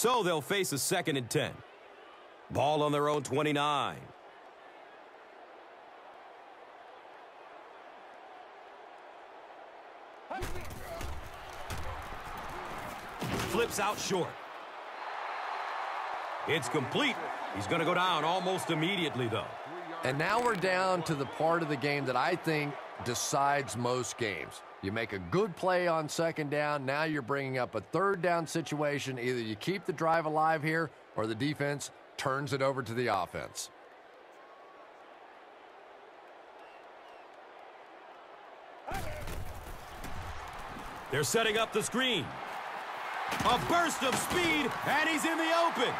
So they'll face a second and 10. Ball on their own 29. Flips out short. It's complete. He's going to go down almost immediately, though. And now we're down to the part of the game that I think decides most games. You make a good play on second down. Now you're bringing up a third down situation. Either you keep the drive alive here or the defense turns it over to the offense. They're setting up the screen. A burst of speed, and he's in the open.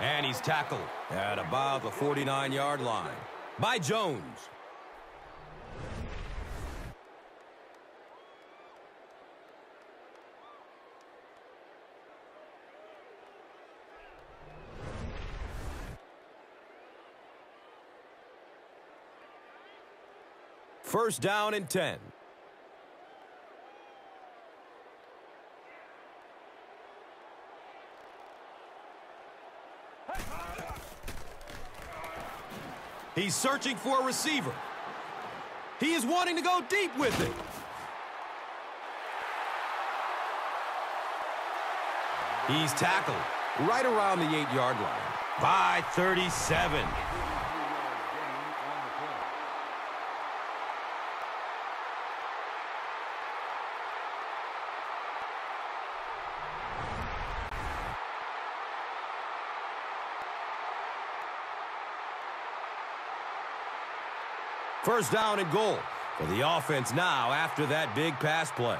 And he's tackled at about the 49-yard line by Jones. First down and 10. He's searching for a receiver. He is wanting to go deep with it. He's tackled right around the eight-yard line by 37. First down and goal for the offense now after that big pass play.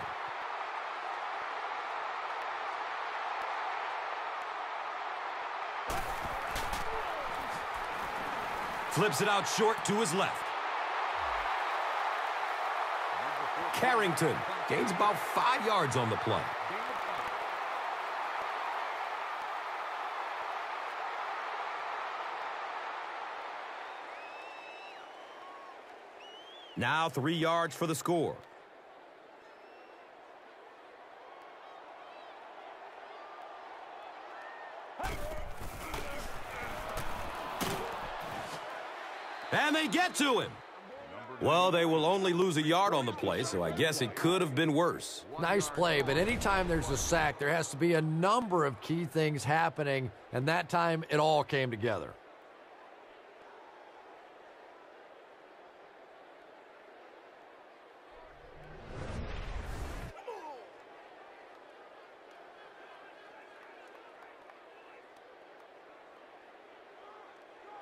Flips it out short to his left. Carrington gains about five yards on the play. Now three yards for the score. And they get to him. Well, they will only lose a yard on the play, so I guess it could have been worse. Nice play, but anytime there's a sack, there has to be a number of key things happening, and that time it all came together.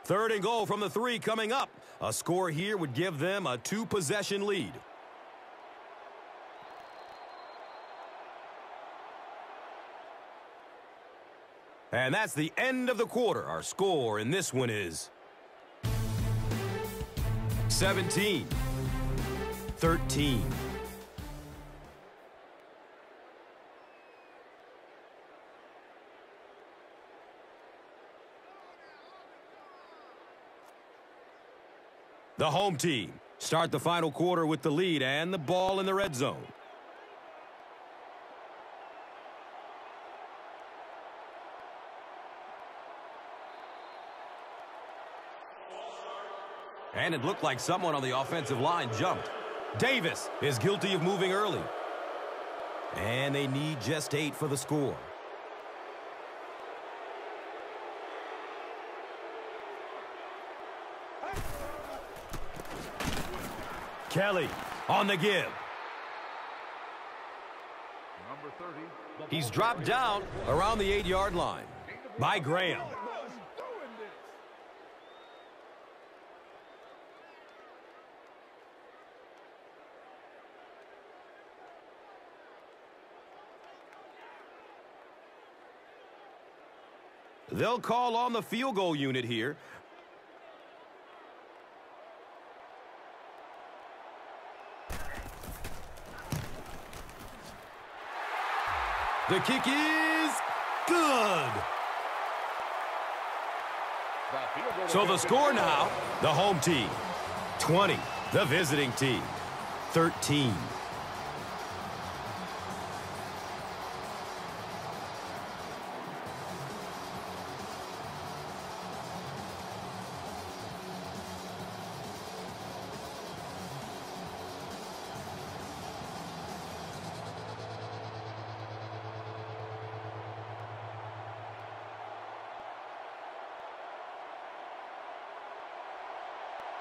Third and goal from the three coming up. A score here would give them a two-possession lead. And that's the end of the quarter. Our score in this one is 17 13. The home team start the final quarter with the lead and the ball in the red zone. And it looked like someone on the offensive line jumped. Davis is guilty of moving early. And they need just eight for the score. Kelly on the give. Number 30. He's dropped down around the eight-yard line by Graham. They'll call on the field goal unit here. The kick is good. So the score now, the home team, 20. The visiting team, 13.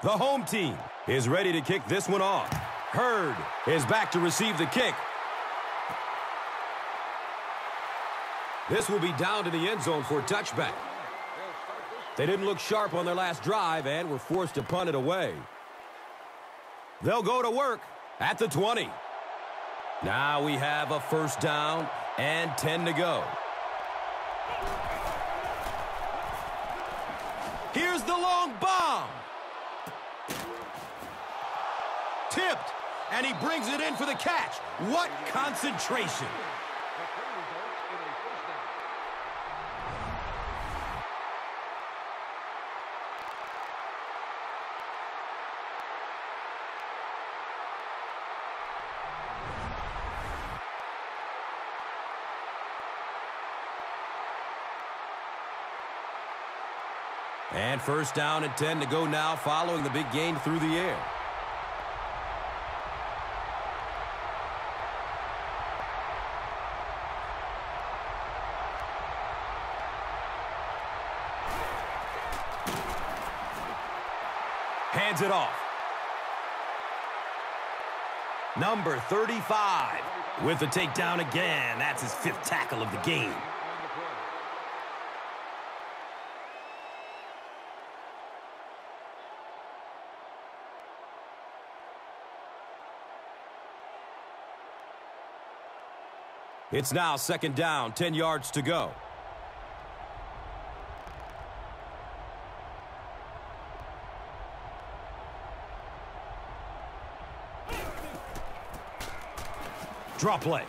The home team is ready to kick this one off. Hurd is back to receive the kick. This will be down to the end zone for a touchback. They didn't look sharp on their last drive and were forced to punt it away. They'll go to work at the 20. Now we have a first down and 10 to go. Here's the long bomb. And he brings it in for the catch. What concentration. And first down and 10 to go now following the big gain through the air. Hands it off. Number 35 with the takedown again. That's his fifth tackle of the game. It's now second down, 10 yards to go. Draw play.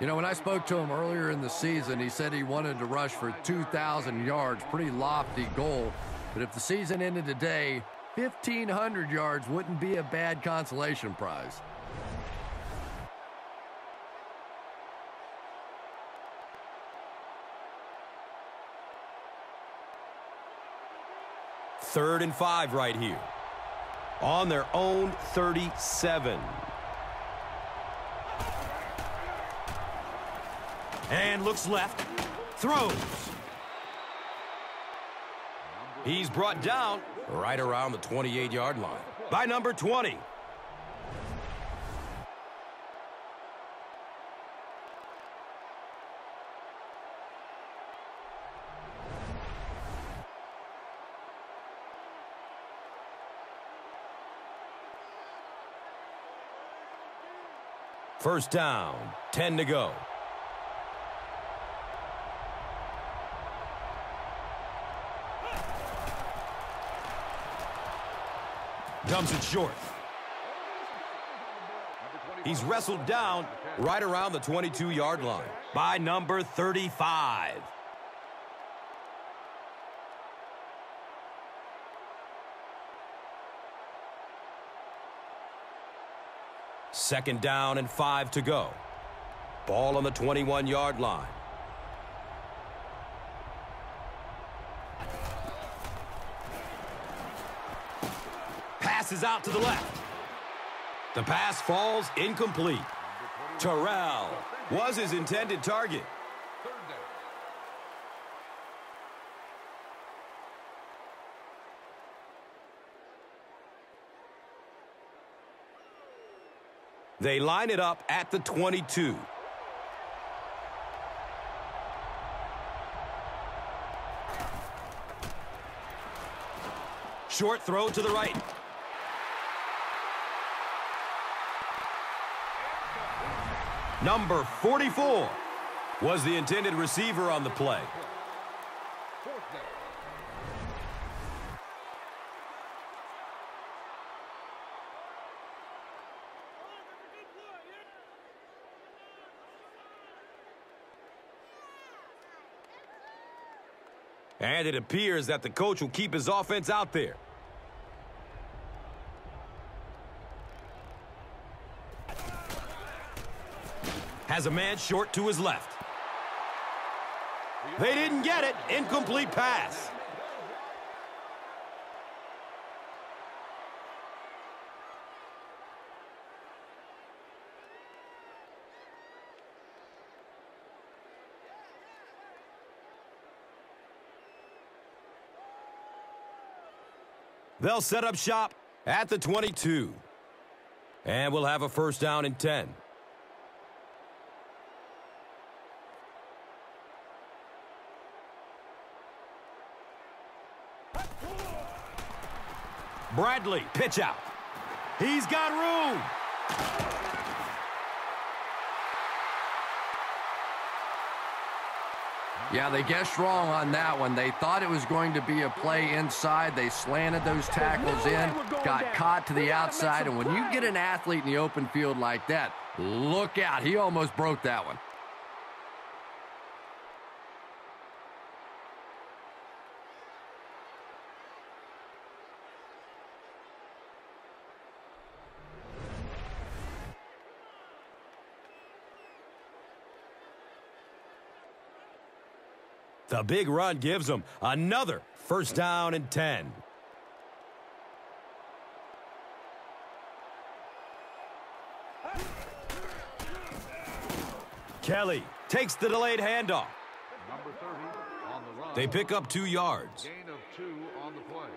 You know, when I spoke to him earlier in the season, he said he wanted to rush for 2,000 yards. Pretty lofty goal. But if the season ended today, 1,500 yards wouldn't be a bad consolation prize. Third and five right here. On their own 37. And looks left. Throws. He's brought down right around the 28-yard line by number 20. First down, 10 to go. Dumps it short. He's wrestled down right around the 22-yard line by number 35. Second down and five to go. Ball on the 21-yard line. Passes out to the left. The pass falls incomplete. Terrell was his intended target. They line it up at the 22. Short throw to the right. Number 44 was the intended receiver on the play. And it appears that the coach will keep his offense out there. Has a man short to his left. They didn't get it. Incomplete pass. They'll set up shop at the 22. And we'll have a first down and 10. Bradley, pitch out. He's got room. Yeah, they guessed wrong on that one. They thought it was going to be a play inside. They slanted those tackles in, got caught to the outside, and when you get an athlete in the open field like that, look out. He almost broke that one. The big run gives them another first down and 10. Kelly takes the delayed handoff. Number 30 on the run. They pick up two yards. Gain of two on the play.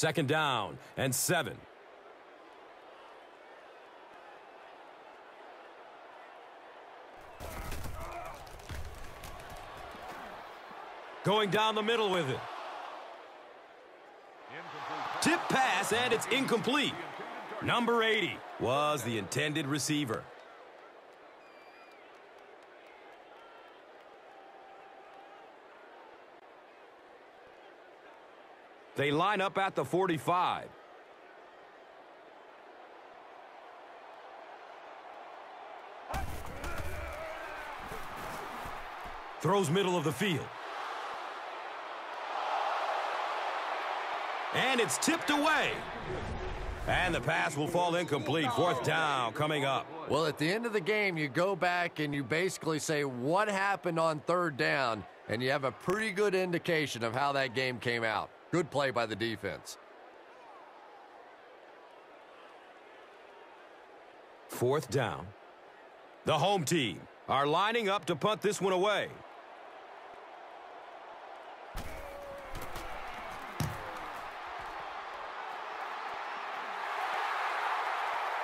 Second down and seven. Going down the middle with it. Tip pass, and it's incomplete. Number 80 was the intended receiver. They line up at the 45. Throws middle of the field. And it's tipped away. And the pass will fall incomplete. Fourth down coming up. Well, at the end of the game, you go back and you basically say what happened on third down, and you have a pretty good indication of how that game came out. Good play by the defense. Fourth down. The home team are lining up to punt this one away.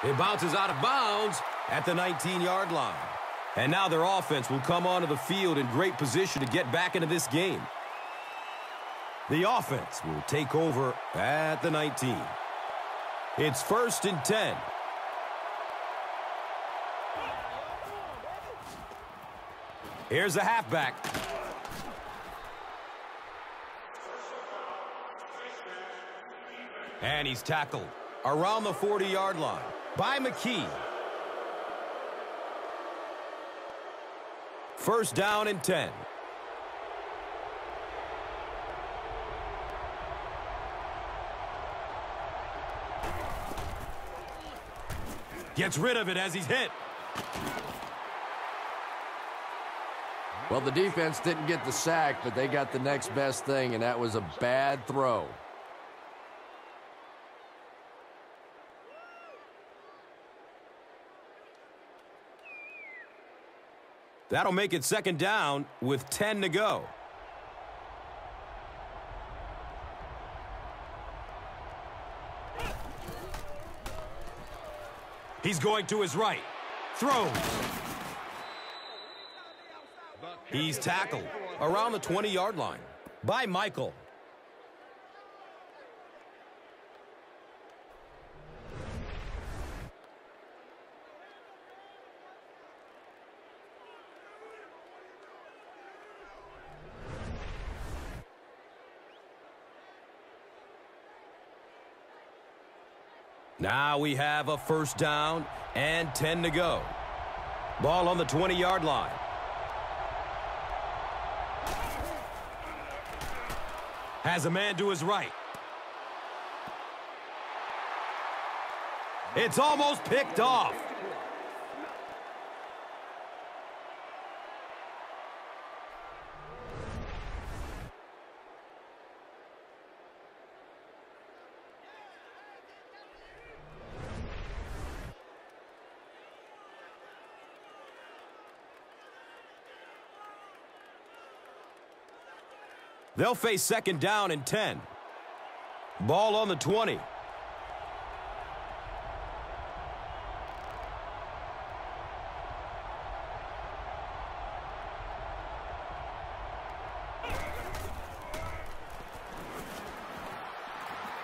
It bounces out of bounds at the 19-yard line. And now their offense will come onto the field in great position to get back into this game. The offense will take over at the 19. It's first and 10. Here's the halfback. And he's tackled around the 40-yard line by McKee. First down and 10. Gets rid of it as he's hit. Well, the defense didn't get the sack, but they got the next best thing, and that was a bad throw. That'll make it second down with 10 to go. He's going to his right. Throws. He's tackled around the 20-yard line by Michael. Now we have a first down and 10 to go. Ball on the 20-yard line. Has a man to his right. It's almost picked off. They'll face second down and 10. Ball on the 20.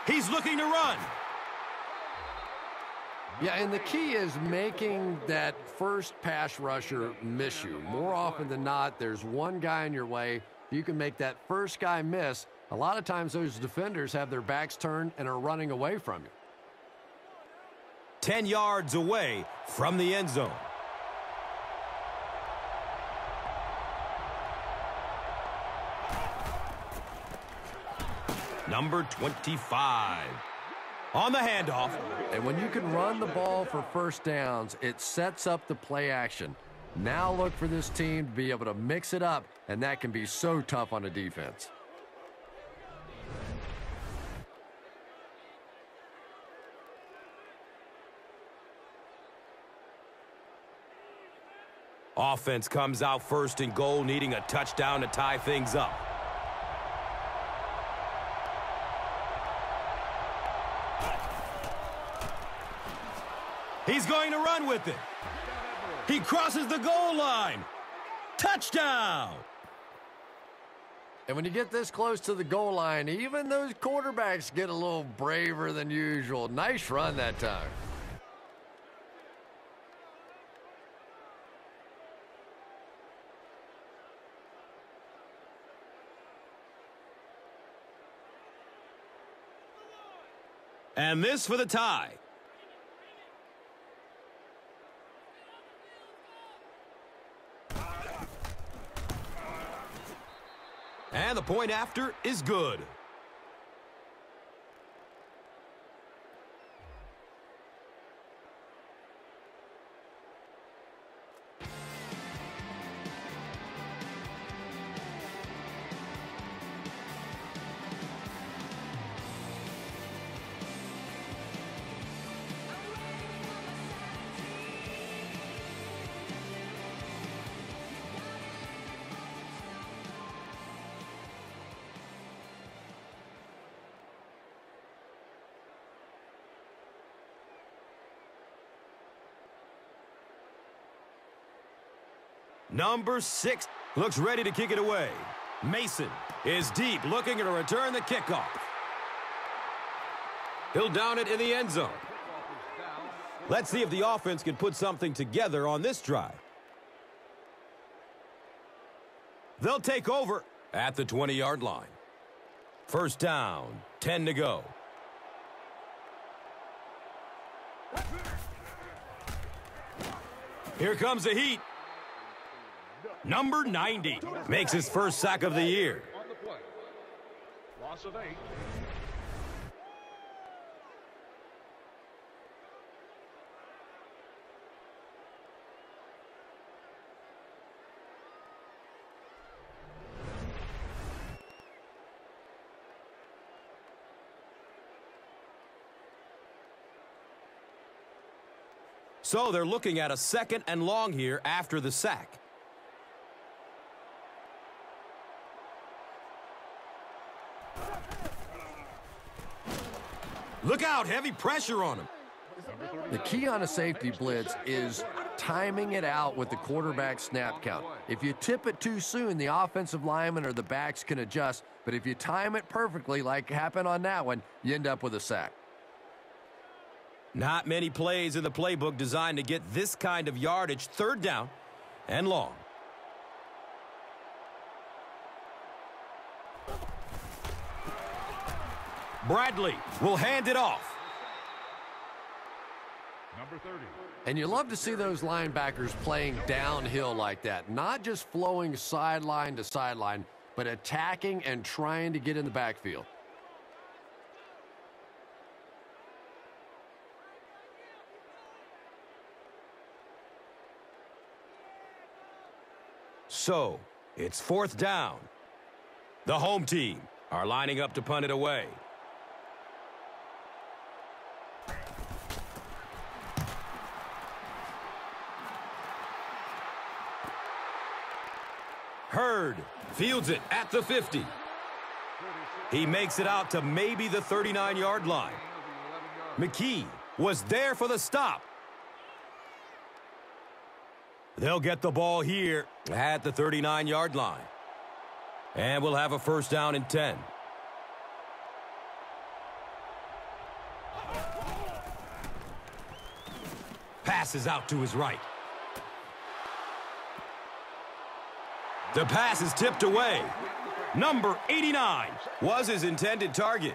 He's looking to run. Yeah, and the key is making that first pass rusher miss you. More often than not, there's one guy in your way. You can make that first guy miss. A lot of times those defenders have their backs turned and are running away from you. 10 yards away from the end zone. Number 25. On the handoff. And when you can run the ball for first downs, it sets up the play action. Now look for this team to be able to mix it up, and that can be so tough on a defense. Offense comes out first and goal, needing a touchdown to tie things up. He's going to run with it. He crosses the goal line. Touchdown! And when you get this close to the goal line, even those quarterbacks get a little braver than usual. Nice run that time. And this for the tie. And the point after is good. Number six looks ready to kick it away. Mason is deep, looking to return the kickoff. He'll down it in the end zone. Let's see if the offense can put something together on this drive. They'll take over at the 20-yard line. First down, 10 to go. Here comes the heat. Number 90 makes his first sack of the year. Loss of eight. So they're looking at a second and long here after the sack. Look out, heavy pressure on him. The key on a safety blitz is timing it out with the quarterback snap count. If you tip it too soon, the offensive lineman or the backs can adjust. But if you time it perfectly, like happened on that one, you end up with a sack. Not many plays in the playbook designed to get this kind of yardage third down and long. Bradley will hand it off. Number 30. And you love to see those linebackers playing downhill like that, not just flowing sideline to sideline, but attacking and trying to get in the backfield. So, it's fourth down. The home team are lining up to punt it away. Hurd fields it at the 50. He makes it out to maybe the 39-yard line. McKee was there for the stop. They'll get the ball here at the 39-yard line. And we'll have a first down and 10. Passes out to his right. The pass is tipped away. Number 89 was his intended target.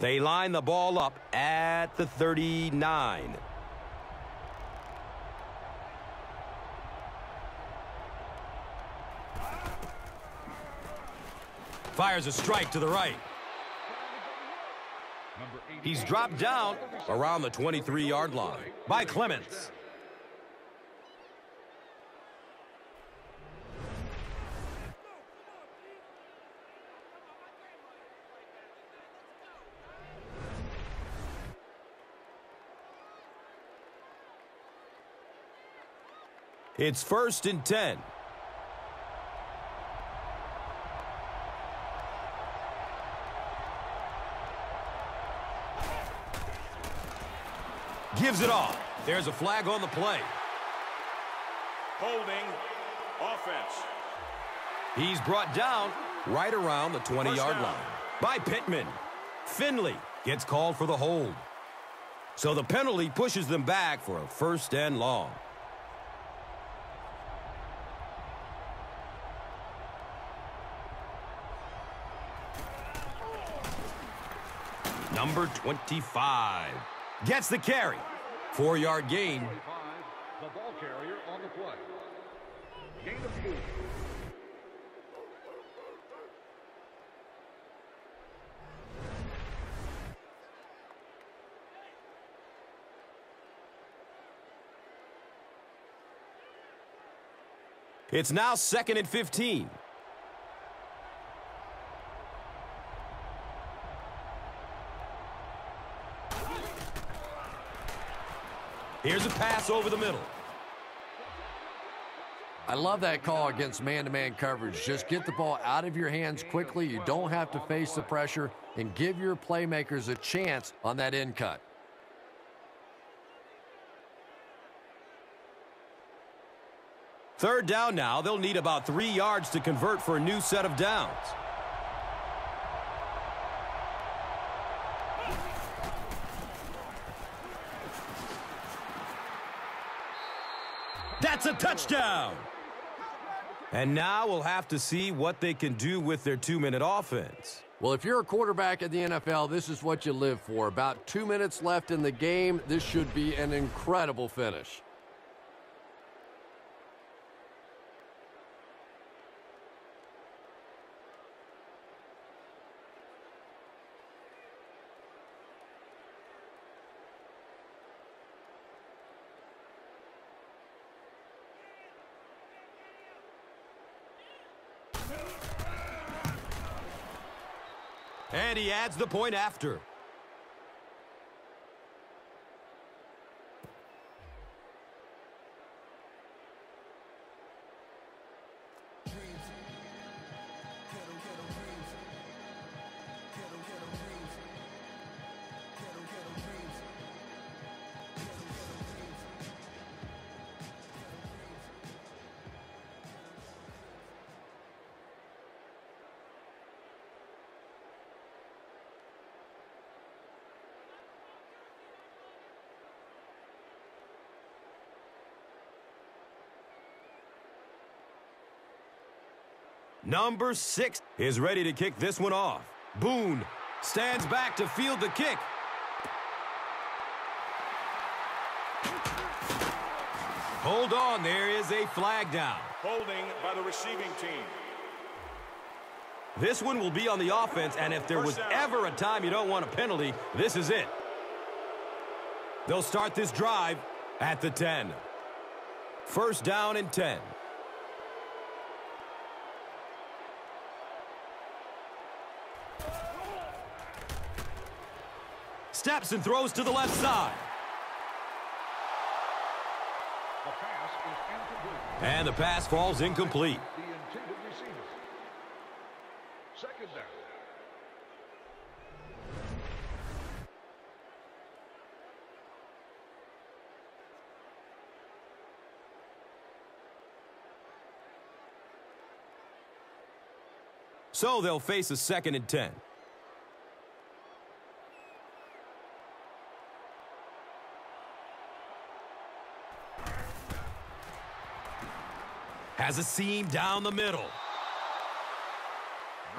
They line the ball up at the 39. Fires a strike to the right. He's dropped down around the 23-yard line by Clements. It's first and 10. Gives it off. There's a flag on the play. Holding. Offense. He's brought down right around the 20-yard line by Pittman. Finley gets called for the hold. So the penalty pushes them back for a first and long. Number 25 gets the carry. Four-yard gain. The ball carrier on the play. Gain of two. It's now second and 15. Here's a pass over the middle. I love that call against man-to-man coverage. Just get the ball out of your hands quickly. You don't have to face the pressure and give your playmakers a chance on that end cut. Third down now. They'll need about three yards to convert for a new set of downs. A touchdown. And now we'll have to see what they can do with their two-minute offense. Well, if you're a quarterback in the NFL, this is what you live for. About two minutes left in the game. This should be an incredible finish. And he adds the point after. Number six is ready to kick this one off. Boone stands back to field the kick. Hold on, there is a flag down. Holding by the receiving team. This one will be on the offense, and if there was ever a time you don't want a penalty, this is it. They'll start this drive at the 10. First down and 10. Steps and throws to the left side. The. And the pass falls incomplete. So they'll face a second and 10. Has a seam down the middle.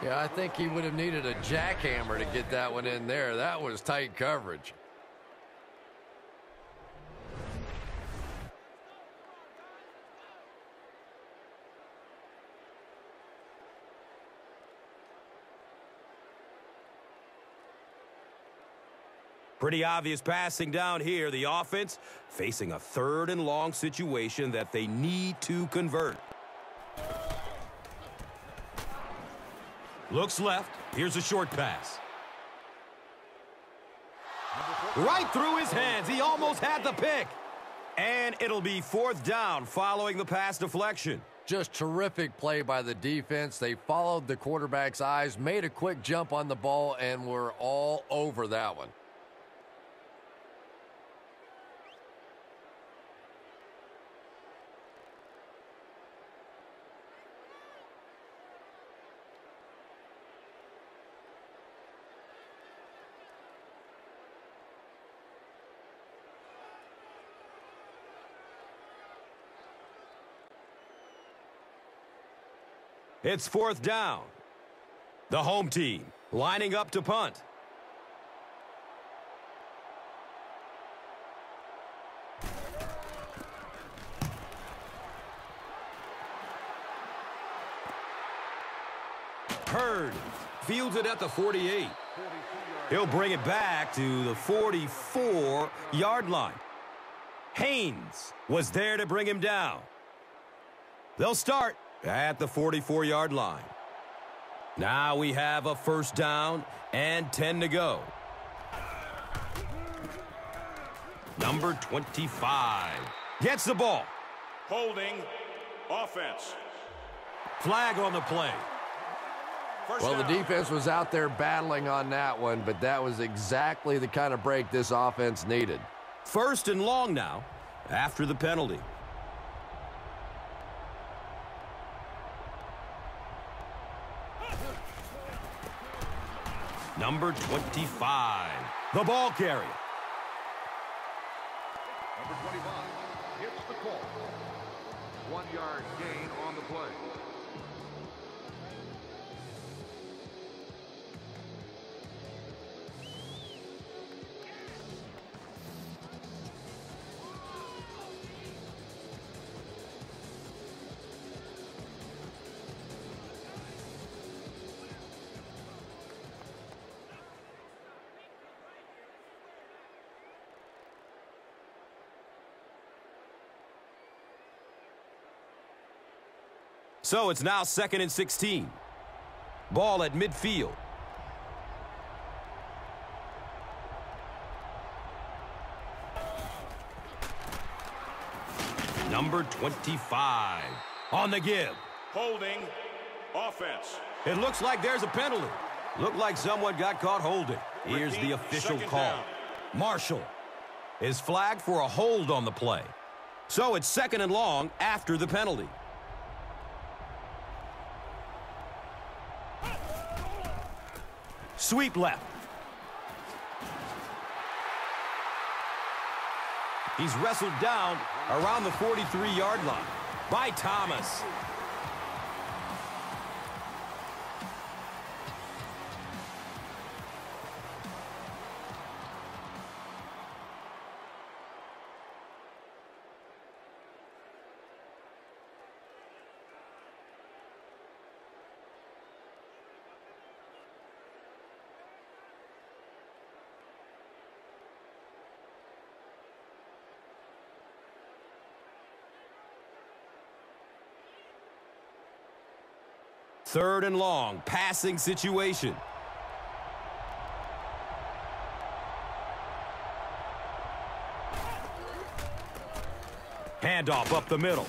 Yeah, I think he would have needed a jackhammer to get that one in there. That was tight coverage. Pretty obvious passing down here. The offense facing a third and long situation that they need to convert. Looks left. Here's a short pass. Right through his hands. He almost had the pick. And it'll be fourth down following the pass deflection. Just terrific play by the defense. They followed the quarterback's eyes, made a quick jump on the ball, and were all over that one. It's fourth down. The home team lining up to punt. Hurd fields it at the 48. He'll bring it back to the 44-yard line. Haynes was there to bring him down. They'll start at the 44-yard line. Now we have a first down and 10 to go. Number 25 gets the ball. Holding offense. Flag on the play. First Well, the defense was out there battling on that one, but that was exactly the kind of break this offense needed. First and long now after the penalty. Number 25, the ball carrier. Number 25 hits the call. One yard gain on the play. So it's now second and 16. Ball at midfield. Number 25 on the give. Holding offense. It looks like there's a penalty. Looked like someone got caught holding. Here's Repeat, the official call. down. Marshall is flagged for a hold on the play. So it's second and long after the penalty. Sweep left. He's wrestled down around the 43-yard line by Thomas. Third and long, passing situation. Handoff up the middle.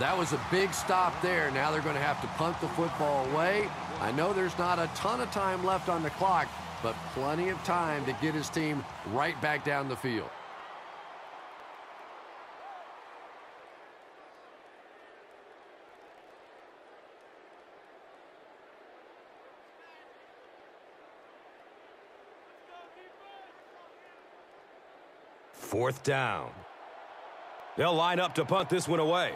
That was a big stop there. Now they're going to have to punt the football away. I know there's not a ton of time left on the clock, but plenty of time to get his team right back down the field. Fourth down. They'll line up to punt this one away.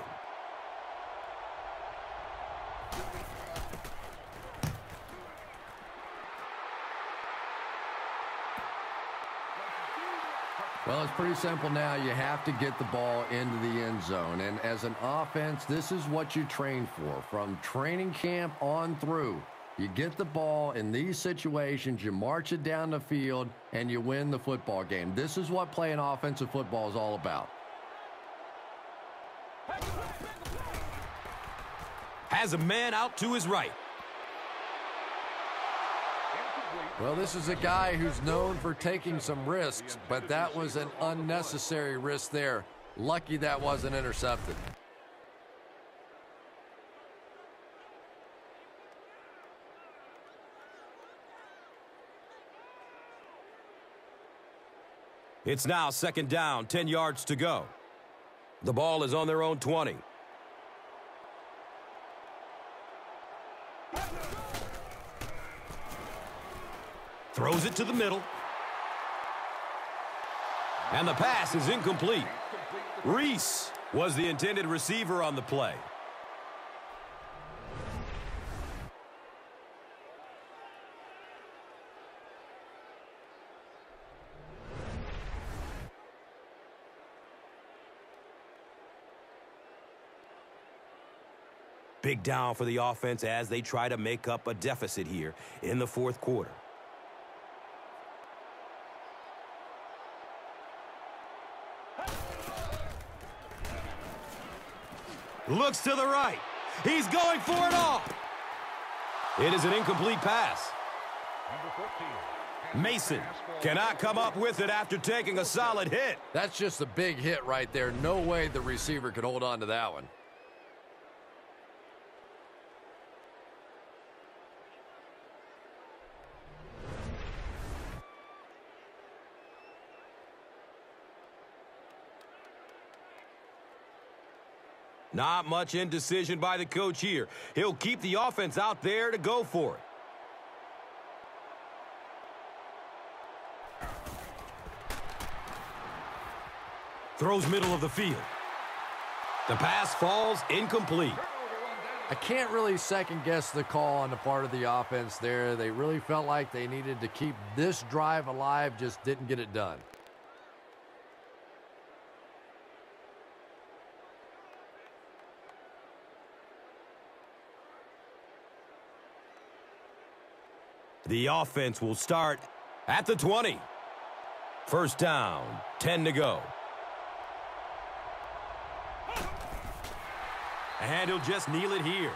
Well, it's pretty simple now. You have to get the ball into the end zone. And as an offense, this is what you train for. From training camp on through, you get the ball in these situations, you march it down the field, and you win the football game. This is what playing offensive football is all about. Has a man out to his right. Well, this is a guy who's known for taking some risks, but that was an unnecessary risk there. Lucky that wasn't intercepted. It's now second down, 10 yards to go. The ball is on their own 20. Throws it to the middle. And the pass is incomplete. Reese was the intended receiver on the play. Big down for the offense as they try to make up a deficit here in the fourth quarter. Looks to the right. He's going for it all. It is an incomplete pass. Mason cannot come up with it after taking a solid hit. That's just a big hit right there. No way the receiver could hold on to that one. Not much indecision by the coach here. He'll keep the offense out there to go for it. Throws middle of the field. The pass falls incomplete. I can't really second guess the call on the part of the offense there. They really felt like they needed to keep this drive alive, just didn't get it done. The offense will start at the 20. First down, 10 to go. And he'll just kneel it here.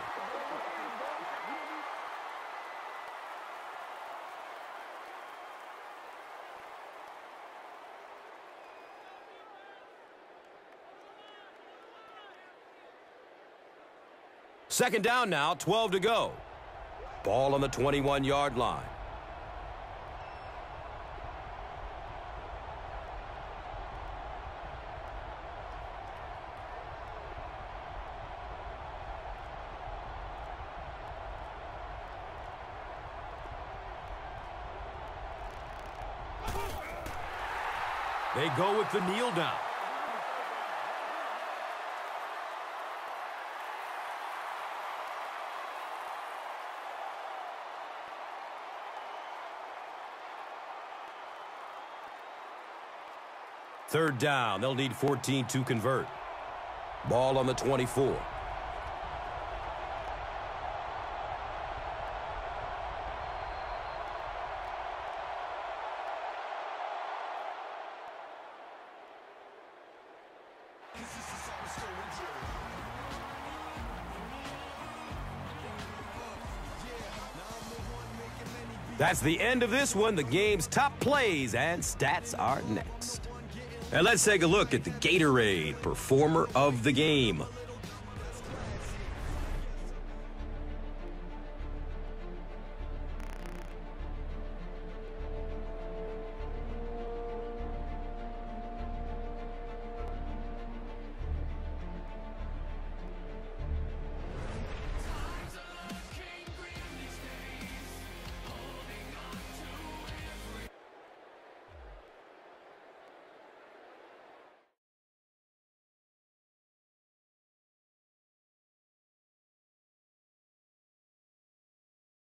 Second down now, 12 to go. Ball on the 21-yard line. They go with the kneel down. Third down. They'll need 14 to convert. Ball on the 24. That's the end of this one. The game's top plays and stats are next. And let's take a look at the Gatorade Performer of the Game.